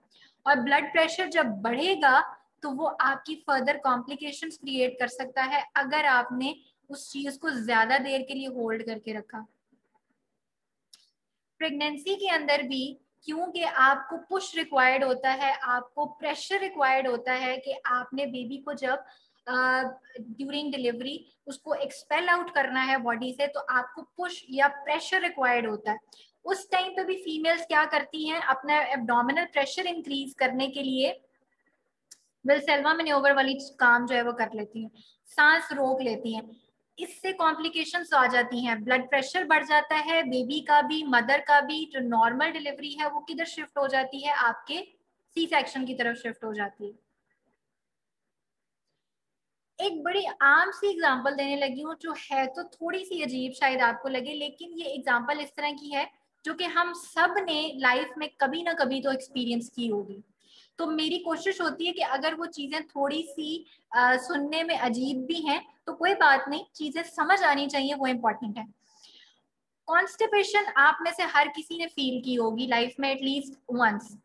और ब्लड प्रेशर जब बढ़ेगा तो वो आपकी फर्दर कॉम्प्लिकेशंस क्रिएट कर सकता है अगर आपने उस चीज़ को ज़्यादा देर के लिए होल्ड करके रखा। प्रेगनेंसी के अंदर भी क्योंकि आपको पुश रिक्वायर्ड होता है आपको प्रेशर रिक्वायर्ड होता है कि आपने बेबी को जब ड्यूरिंग uh, डिलीवरी उसको एक्सपेल आउट करना है बॉडी से तो आपको पुश या प्रेशर रिक्वायर्ड होता है। उस टाइम पे भी फीमेल्स क्या करती हैं अपना एब्डोमिनल प्रेशर इंक्रीज करने के लिए विलसेल्वा मैन्योवर वाली काम जो है वो कर लेती हैं। सांस रोक लेती हैं। इससे कॉम्प्लिकेशन आ जाती हैं। ब्लड प्रेशर बढ़ जाता है बेबी का भी मदर का भी जो नॉर्मल डिलीवरी है वो किधर शिफ्ट हो जाती है? आपके सी सेक्शन की तरफ़ शिफ्ट हो जाती है। एक बड़ी आम सी एग्जांपल देने लगी हूँ जो है तो थोड़ी सी अजीब शायद आपको लगे लेकिन ये एग्जांपल इस तरह की है जो कि हम सबने लाइफ में कभी ना कभी तो एक्सपीरियंस की होगी। तो मेरी कोशिश होती है कि अगर वो चीज़ें थोड़ी सी आ, सुनने में अजीब भी हैं तो कोई बात नहीं, चीज़ें समझ आनी चाहिए, वो इम्पोर्टेंट है। कॉन्स्टिपेशन आप में से हर किसी ने फील की होगी लाइफ में एटलीस्ट वंस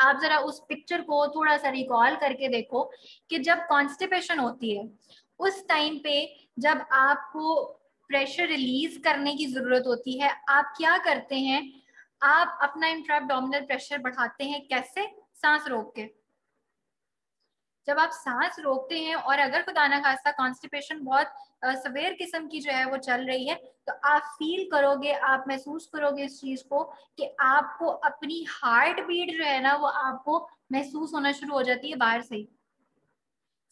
आप जरा उस पिक्चर को थोड़ा सा रिकॉल करके देखो कि जब कॉन्स्टिपेशन होती है, उस टाइम पे जब आपको प्रेशर रिलीज़ करने की ज़रूरत होती है, आप क्या करते हैं? आप अपना इंट्राबडोमिनल प्रेशर बढ़ाते हैं, कैसे? सांस रोक के। जब आप सांस रोकते हैं और अगर खुदा ना खास्ता कॉन्स्टिपेशन बहुत सवेर किस्म की जो है वो चल रही है तो आप फील करोगे, आप महसूस करोगे इस चीज़ को कि आपको अपनी हार्ट बीट जो है ना, वो आपको महसूस होना शुरू हो जाती है बाहर से ही।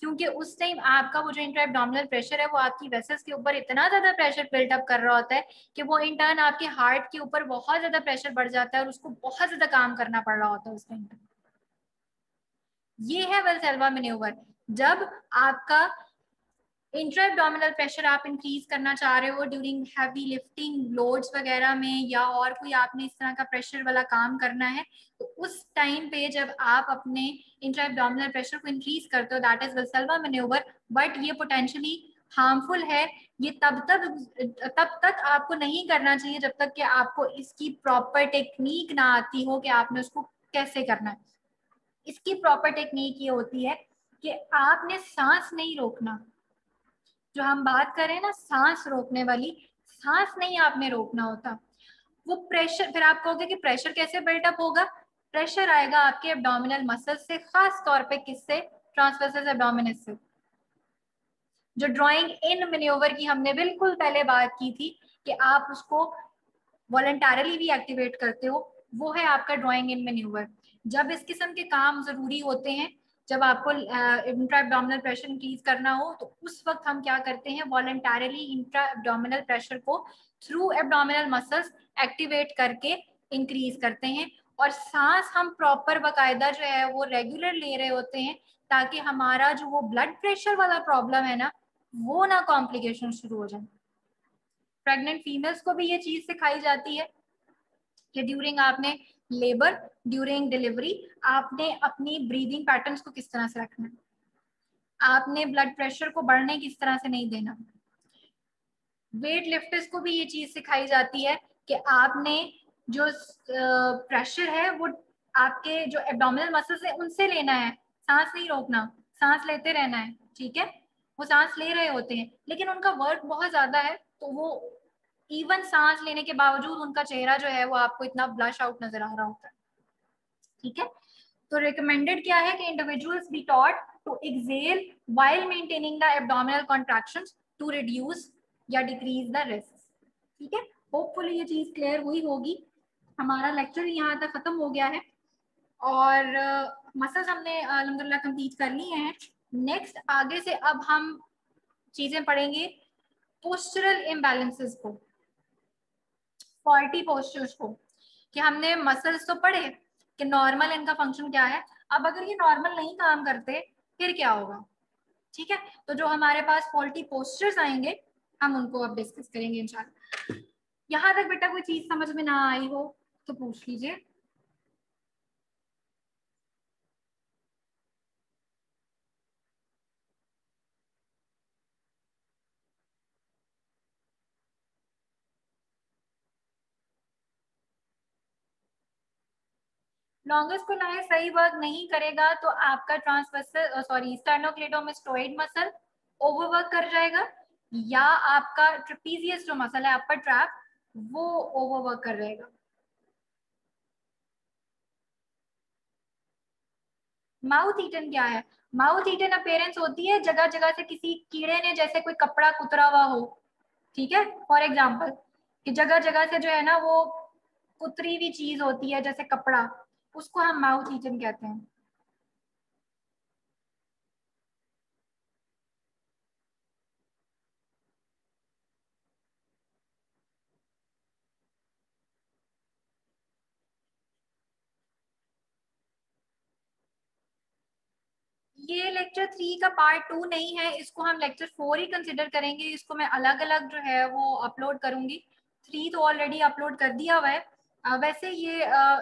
क्योंकि उस टाइम आपका वो जो इंटरएबडोमिनल प्रेशर है, वो आपकी वेसल्स के ऊपर इतना ज़्यादा प्रेशर बिल्टअप कर रहा होता है कि वो इन टर्न आपके हार्ट के ऊपर बहुत ज़्यादा प्रेशर बढ़ जाता है और उसको बहुत ज़्यादा काम करना पड़ रहा होता है उस टाइम पर ये है वेलसेल्वा मेन्यूवर। जब आपका इंट्राएब्डोमिनल प्रेशर आप इंक्रीज करना चाह रहे हो ड्यूरिंग हैवी लिफ्टिंग लोड्स वगैरह में या और कोई आपने इस तरह का प्रेशर वाला काम करना है तो उस टाइम पे जब आप अपने इंट्राएब्डोमिनल प्रेशर को इंक्रीज करते हो that is Valsalva manoeuvre but ये पोटेंशियली हार्मफुल है, ये तब तक तब तक आपको नहीं करना चाहिए जब तक कि आपको इसकी प्रॉपर टेक्निक ना आती हो कि आपने उसको कैसे करना है। इसकी प्रॉपर टेक्निक ये होती है कि आपने सांस नहीं रोकना। जो हम बात करें ना, सांस रोकने वाली, सांस नहीं आपने रोकना होता। वो प्रेशर फिर आप कहोगे कि प्रेशर कैसे बिल्टअप होगा? प्रेशर आएगा आपके एब्डोमिनल मसल से, खास तौर पे किससे? ट्रांसवर्सल एब्डोमिनस से। जो ड्राइंग इन मेन्योवर की हमने बिल्कुल पहले बात की थी कि आप उसको वॉलेंटारली भी एक्टिवेट करते हो, वो है आपका ड्राइंग इन मेन्योवर जब इस किस्म के काम ज़रूरी होते हैं, जब आपको इंट्रा एब्डोमिनल प्रेशर इंक्रीज करना हो तो उस वक्त हम क्या करते हैं वॉलेंटारली इंट्रा प्रेशर को थ्रू एब्डोमिनल मसल्स एक्टिवेट करके इंक्रीज करते हैं। और सांस हम प्रॉपर बाकायदा जो है, वो रेगुलर ले रहे होते हैं, ताकि हमारा जो वो ब्लड प्रेशर वाला प्रॉब्लम है ना, वो ना कॉम्प्लिकेशन शुरू हो जाए। प्रेग्नेंट फीमेल्स को भी ये चीज़ सिखाई जाती है कि ड्यूरिंग आपने लेबर ड्यूरिंग डिलीवरी आपने अपनी ब्रीदिंग पैटर्न्स को किस तरह से रखना है? आपने ब्लड प्रेशर को बढ़ने किस तरह से नहीं देना? वेट लिफ्टर्स को भी ये चीज़ सिखाई जाती है कि आपने जो प्रेशर है, वो आपके जो एब्डोमिनल मसल्स है, उनसे लेना है। सांस नहीं रोकना, सांस लेते रहना है, ठीक है? वो सांस ले रहे होते हैं, लेकिन उनका वर्क बहुत ज़्यादा है तो वो इवन सांस लेने के बावजूद उनका चेहरा जो है, वो आपको इतना ब्लश आउट नज़र आ रहा होता है। ठीक है? तो रिकमेंडेड क्या है कि individuals be taught to exhale while maintaining the abdominal contractions to reduce या डिक्रीज द रिस्क ठीक है? होपफुली ये चीज़ क्लियर हुई होगी। हमारा लेक्चर यहाँ तक खत्म हो गया है। और मसल्स हमने अलहमदिल्ला कंप्लीट कर लिए हैं। नेक्स्ट आगे से अब हम चीज़ें पढ़ेंगे पोस्चरल इम्बैलेंसेस को। फॉल्टी पोस्टर्स को। कि हमने मसल्स तो पढ़े कि नॉर्मल इनका फ़ंक्शन क्या है? अब अगर ये नॉर्मल नहीं काम करते, फिर क्या होगा? ठीक है? तो जो हमारे पास फॉल्टी पोस्टर्स आएँगे, हम उनको अब डिस्कस करेंगे, इंशाल्लाह। यहाँ तक बेटा कोई चीज़ समझ में ना आई हो तो पूछ लीजिए। लॉन्गेस्ट को लाए सही वर्क नहीं करेगा तो आपका transversal sorry sternocleidomastoid muscle overwork कर जाएगा, या आपका ट्रिपीजियस जो मसल है अपर ट्रैप वो ओवरवर्क कर रहेगा माउथ ईटन क्या है? माउथ ईटन अपेयरेंस होती है जगह जगह से किसी कीड़े ने, जैसे कोई कपड़ा कुतरा हुआ हो, ठीक है? फॉर एग्ज़ाम्पल कि जगह जगह से जो है ना, वो कुतरी हुई चीज़ होती है, जैसे कपड़ा उसको हम माउथ ईटन कहते हैं। ये लेक्चर थ्री का पार्ट टू नहीं है, इसको हम लेक्चर फोर ही कंसिडर करेंगे। इसको मैं अलग अलग जो है वो अपलोड करूँगी। थ्री तो ऑलरेडी अपलोड कर दिया हुआ है। वैसे ये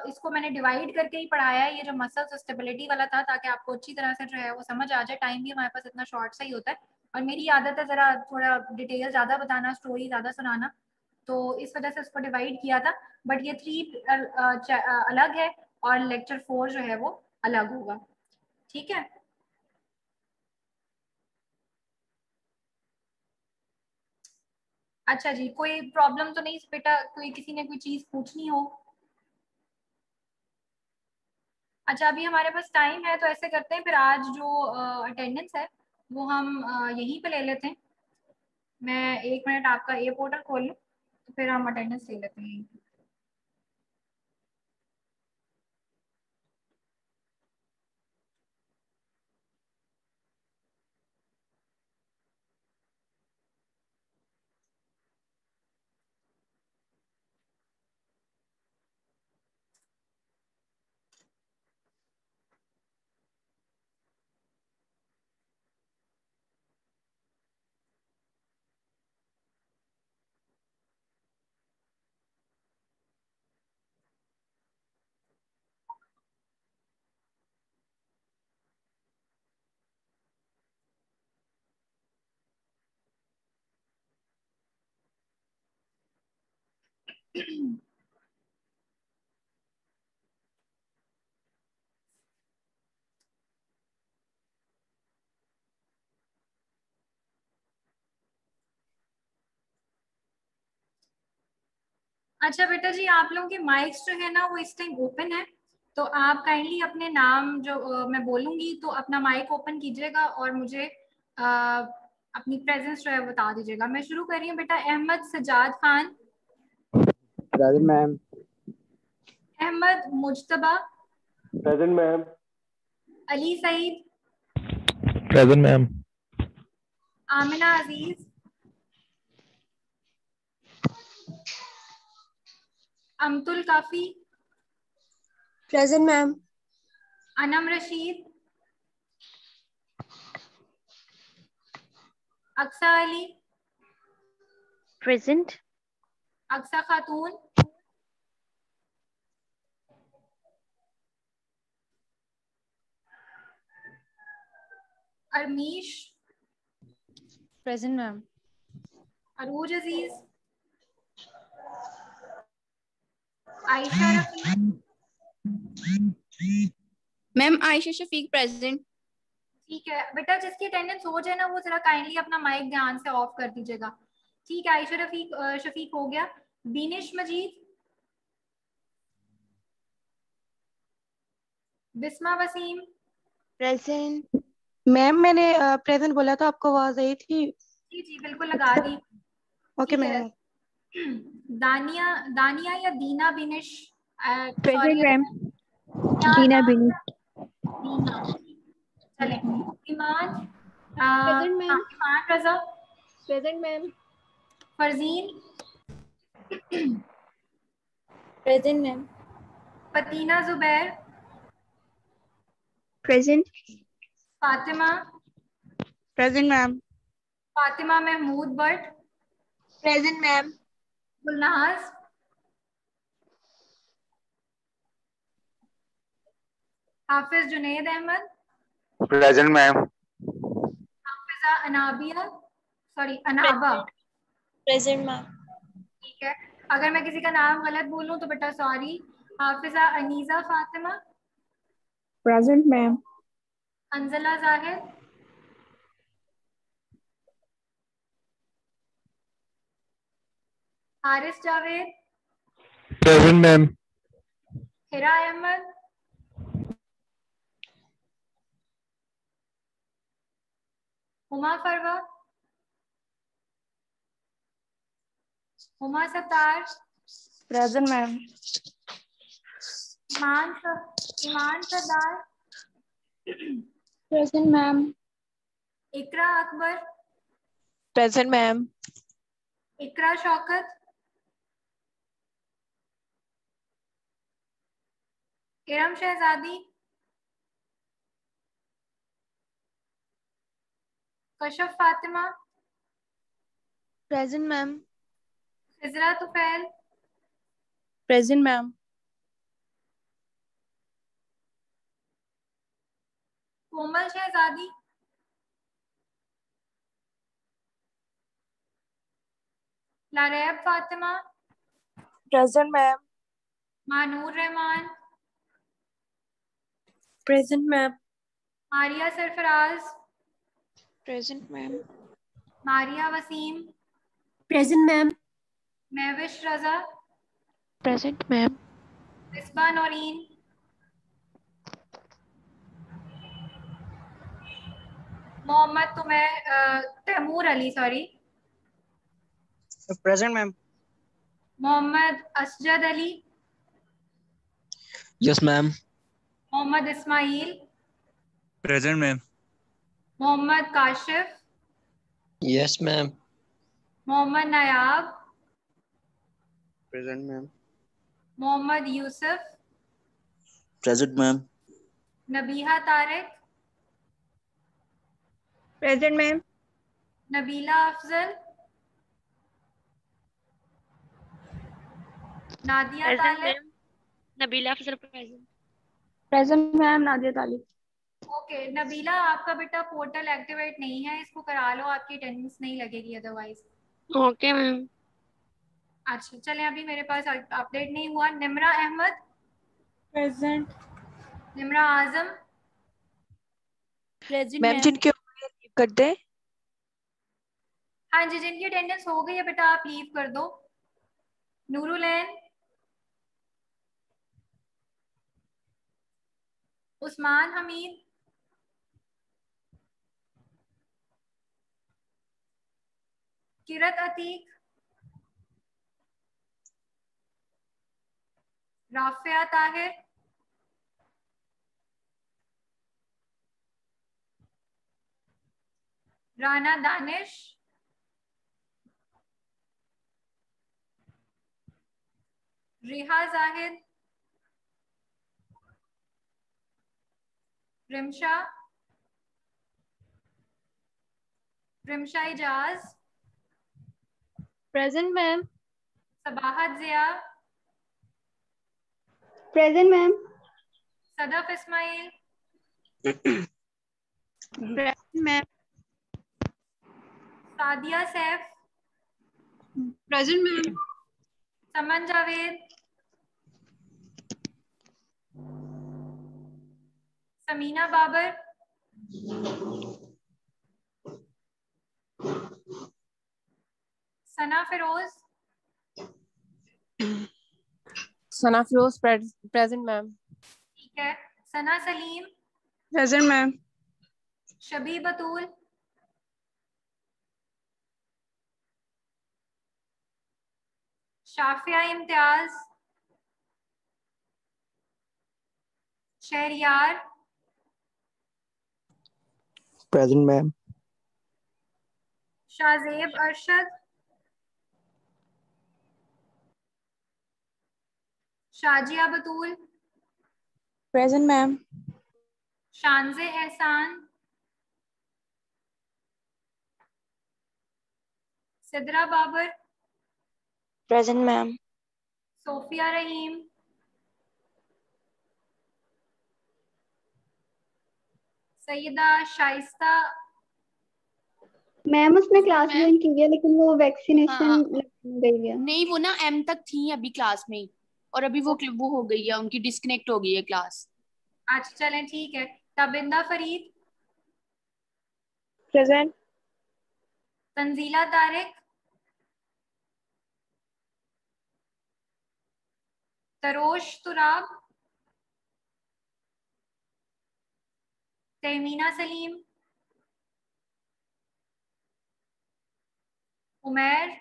इसको मैंने डिवाइड करके ही पढ़ाया है ये जो मसल स्टेबिलिटी वाला था, ताकि आपको अच्छी तरह से जो है वो समझ आ जाए। टाइम भी हमारे पास इतना शॉर्ट सा ही होता है। और मेरी आदत है ज़रा थोड़ा डिटेल ज़्यादा बताना स्टोरी ज़्यादा सुनाना तो इस वजह से उसको डिवाइड किया था। बट ये थ्री अलग है और लेक्चर फोर जो है वो अलग होगा। ठीक है? अच्छा जी, कोई प्रॉब्लम तो नहीं, बेटा, कोई किसी ने कोई चीज़ पूछनी हो? अच्छा अभी हमारे पास टाइम है तो ऐसे करते हैं, फिर आज जो अटेंडेंस है, वो हम यहीं पे ले लेते हैं। मैं एक मिनट आपका ए पोर्टल खोल लूँ तो फिर हम अटेंडेंस ले लेते हैं अच्छा बेटा जी आप लोगों के माइक्स जो है ना वो इस टाइम ओपन है। तो आप काइंडली अपने नाम जो आ, मैं बोलूँगी तो अपना माइक ओपन कीजिएगा और मुझे आ, अपनी प्रेजेंस जो है बता दीजिएगा। मैं शुरू कर रही हूँ बेटा Ahmed Sajjad Khan. Present ma'am. Ahmed Mujtaba. Present ma'am. Ali Saeed. Present ma'am. Amina Aziz. Amtul Kafi. Present ma'am. Anam Rashid. Aqsa Ali. Present Aqsa Khatoon. Armish present ma'am Arooj Aziz Ayesha Rafiq ma'am Ayesha Shafiq present ठीक है। बेटा जिसकी attendance हो जाए ना वो जरा kindly अपना माइक ध्यान से ऑफ़ कर दीजिएगा। ठीक है आयशा रफीक शफीक हो गया। बीनिश मजीद बिस्मा वसीम प्रेजेंट मैम मैंने प्रेजेंट बोला था आपको आवाज़ आई थी। जी जी बिल्कुल लगा दी। Okay ma'am. दानिया दानिया या दीना बिनिश प्रेजेंट मैम। दीना बिनी दीना। चले। ईमान अ, Present, ma'am. हाँ, Iman Raza. Present ma'am. Farzeen. Present ma'am. Fatina Zubair. Present. Fatima. Present ma'am. Fatima Mahmood Bhat. Present ma'am. Gulnahaz Hafiz Junaid Ahmed. Present ma'am. Hafiza Anabia. Sorry Anaba. Present ma'am. ठीक है। अगर मैं किसी का नाम गलत बोलूँ तो बेटा sorry. Hafiza Aniza Fatima. Present ma'am. Anjala Zahid Haris Javed. Present ma'am Hira Ahmed. Huma Farwa. Huma Sattar. Present ma'am. Iman स- Iman Sardar. Present ma'am Iqra Akbar present ma'am Iqra Shaukat Iram Shahzadi Kashaf Fatima present ma'am Khizra Tufail present ma'am Komal Shahzadi. Laraib Fatima. Present ma'am. Manoor Rehman. Present ma'am. Maria Sarfaraz. Present ma'am. Maria Waseem. Present ma'am. Mahvish Raza. Present ma'am. Misbah Naureen. Mohammad तो मैं Taimur Ali sorry Present, ma'am Mohammad Asjad Ali Yes, ma'am. Mohammad Ismail Present, ma'am. Mohammad Kashif Yes, ma'am. Mohammad Nayab Present, ma'am. Mohammad Yusuf Present, ma'am. Nabiha Tariq present ma'am. Nabila Afzal. Nadia Talib. Nabila Afzal present. Present ma'am Nadia Talib. Okay Nabila आपका बेटा portal activate नहीं है इसको करा लो आपकी attendance नहीं लगेगी otherwise okay ma'am. अच्छा चलें अभी मेरे पास अपडेट नहीं हुआ। निमरा अहमद। प्रेजेंट। निमरा आज़म। मैम जिनके कर दे हाँ जी, जिनकी अटेंडेंस हो गई है, बेटा, आप लीव कर दो। नूरुलैन। उस्मान हमीद। किरत Atiq. Rafia Tahir. Rana Danish. Riha Zahid. Rimsha. Rimsha Ijaz present ma'am Sabahat Zia. Present ma'am Sadaf Ismail. Present ma'am Sadia Saif. Present ma'am. Saman Javed. Samina Babar. Sana Feroz. Sana Feroz present ma'am. ठीक है। Sana Saleem. Present ma'am. Shabi Batool. Shafia Imtiaz Shehryar. Present ma'am. Shahzeb Arshad. Shazia Batool. Present ma'am. Shanze Ehsan. Sidra Babar. Present ma'am Sofia Rahim Saeeda Shaista ma'am उसने class join की है लेकिन वो vaccination हाँ। गई है। नहीं वो ना एम तक थी अभी क्लास में और अभी वो वो हो गई है उनकी डिस्कनेक्ट हो गई है क्लास अच्छा चलें ठीक है। Tabinda Farid. Present Tanzeela Tariq Tarosh Turab Tehmina Saleem Umair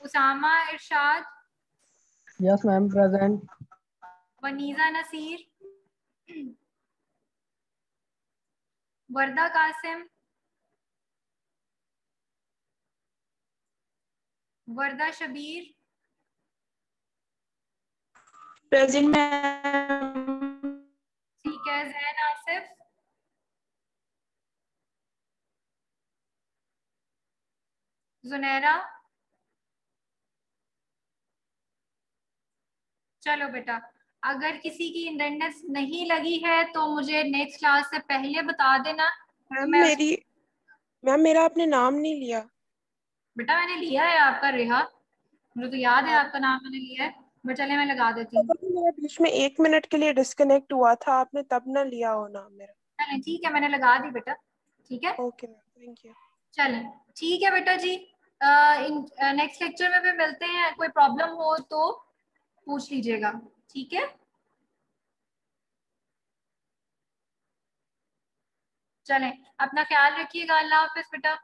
Usama Irshad yes ma'am present Wanija Naseer Warda Qasim Warda Shabbir. Present ma'am. ठीक है जैन आसिफ। जुनैरा। चलो बेटा अगर किसी की अटेंडेंस नहीं लगी है तो मुझे नेक्स्ट क्लास से पहले बता देना। मैम मैं- मेरी मैम मेरा आपने नाम नहीं लिया। बेटा मैंने लिया है आपका रेहा। मुझे तो याद है आपका नाम मैंने लिया है बट चले मैं लगा देती हूँ। बीच में एक मिनट के लिए डिस्कनेक्ट हुआ था आपने तब ना लिया हो नाम मेरा। चलें ठीक है मैंने लगा दी बेटा ठीक है? ओके थैंक यू चलें ठीक है बेटा जी। नेक्स्ट लेक्चर में भी मिलते हैं कोई प्रॉब्लम हो तो पूछ लीजिएगा ठीक है? चलें अपना ख्याल रखिएगा अल्लाह हाफिज बेटा।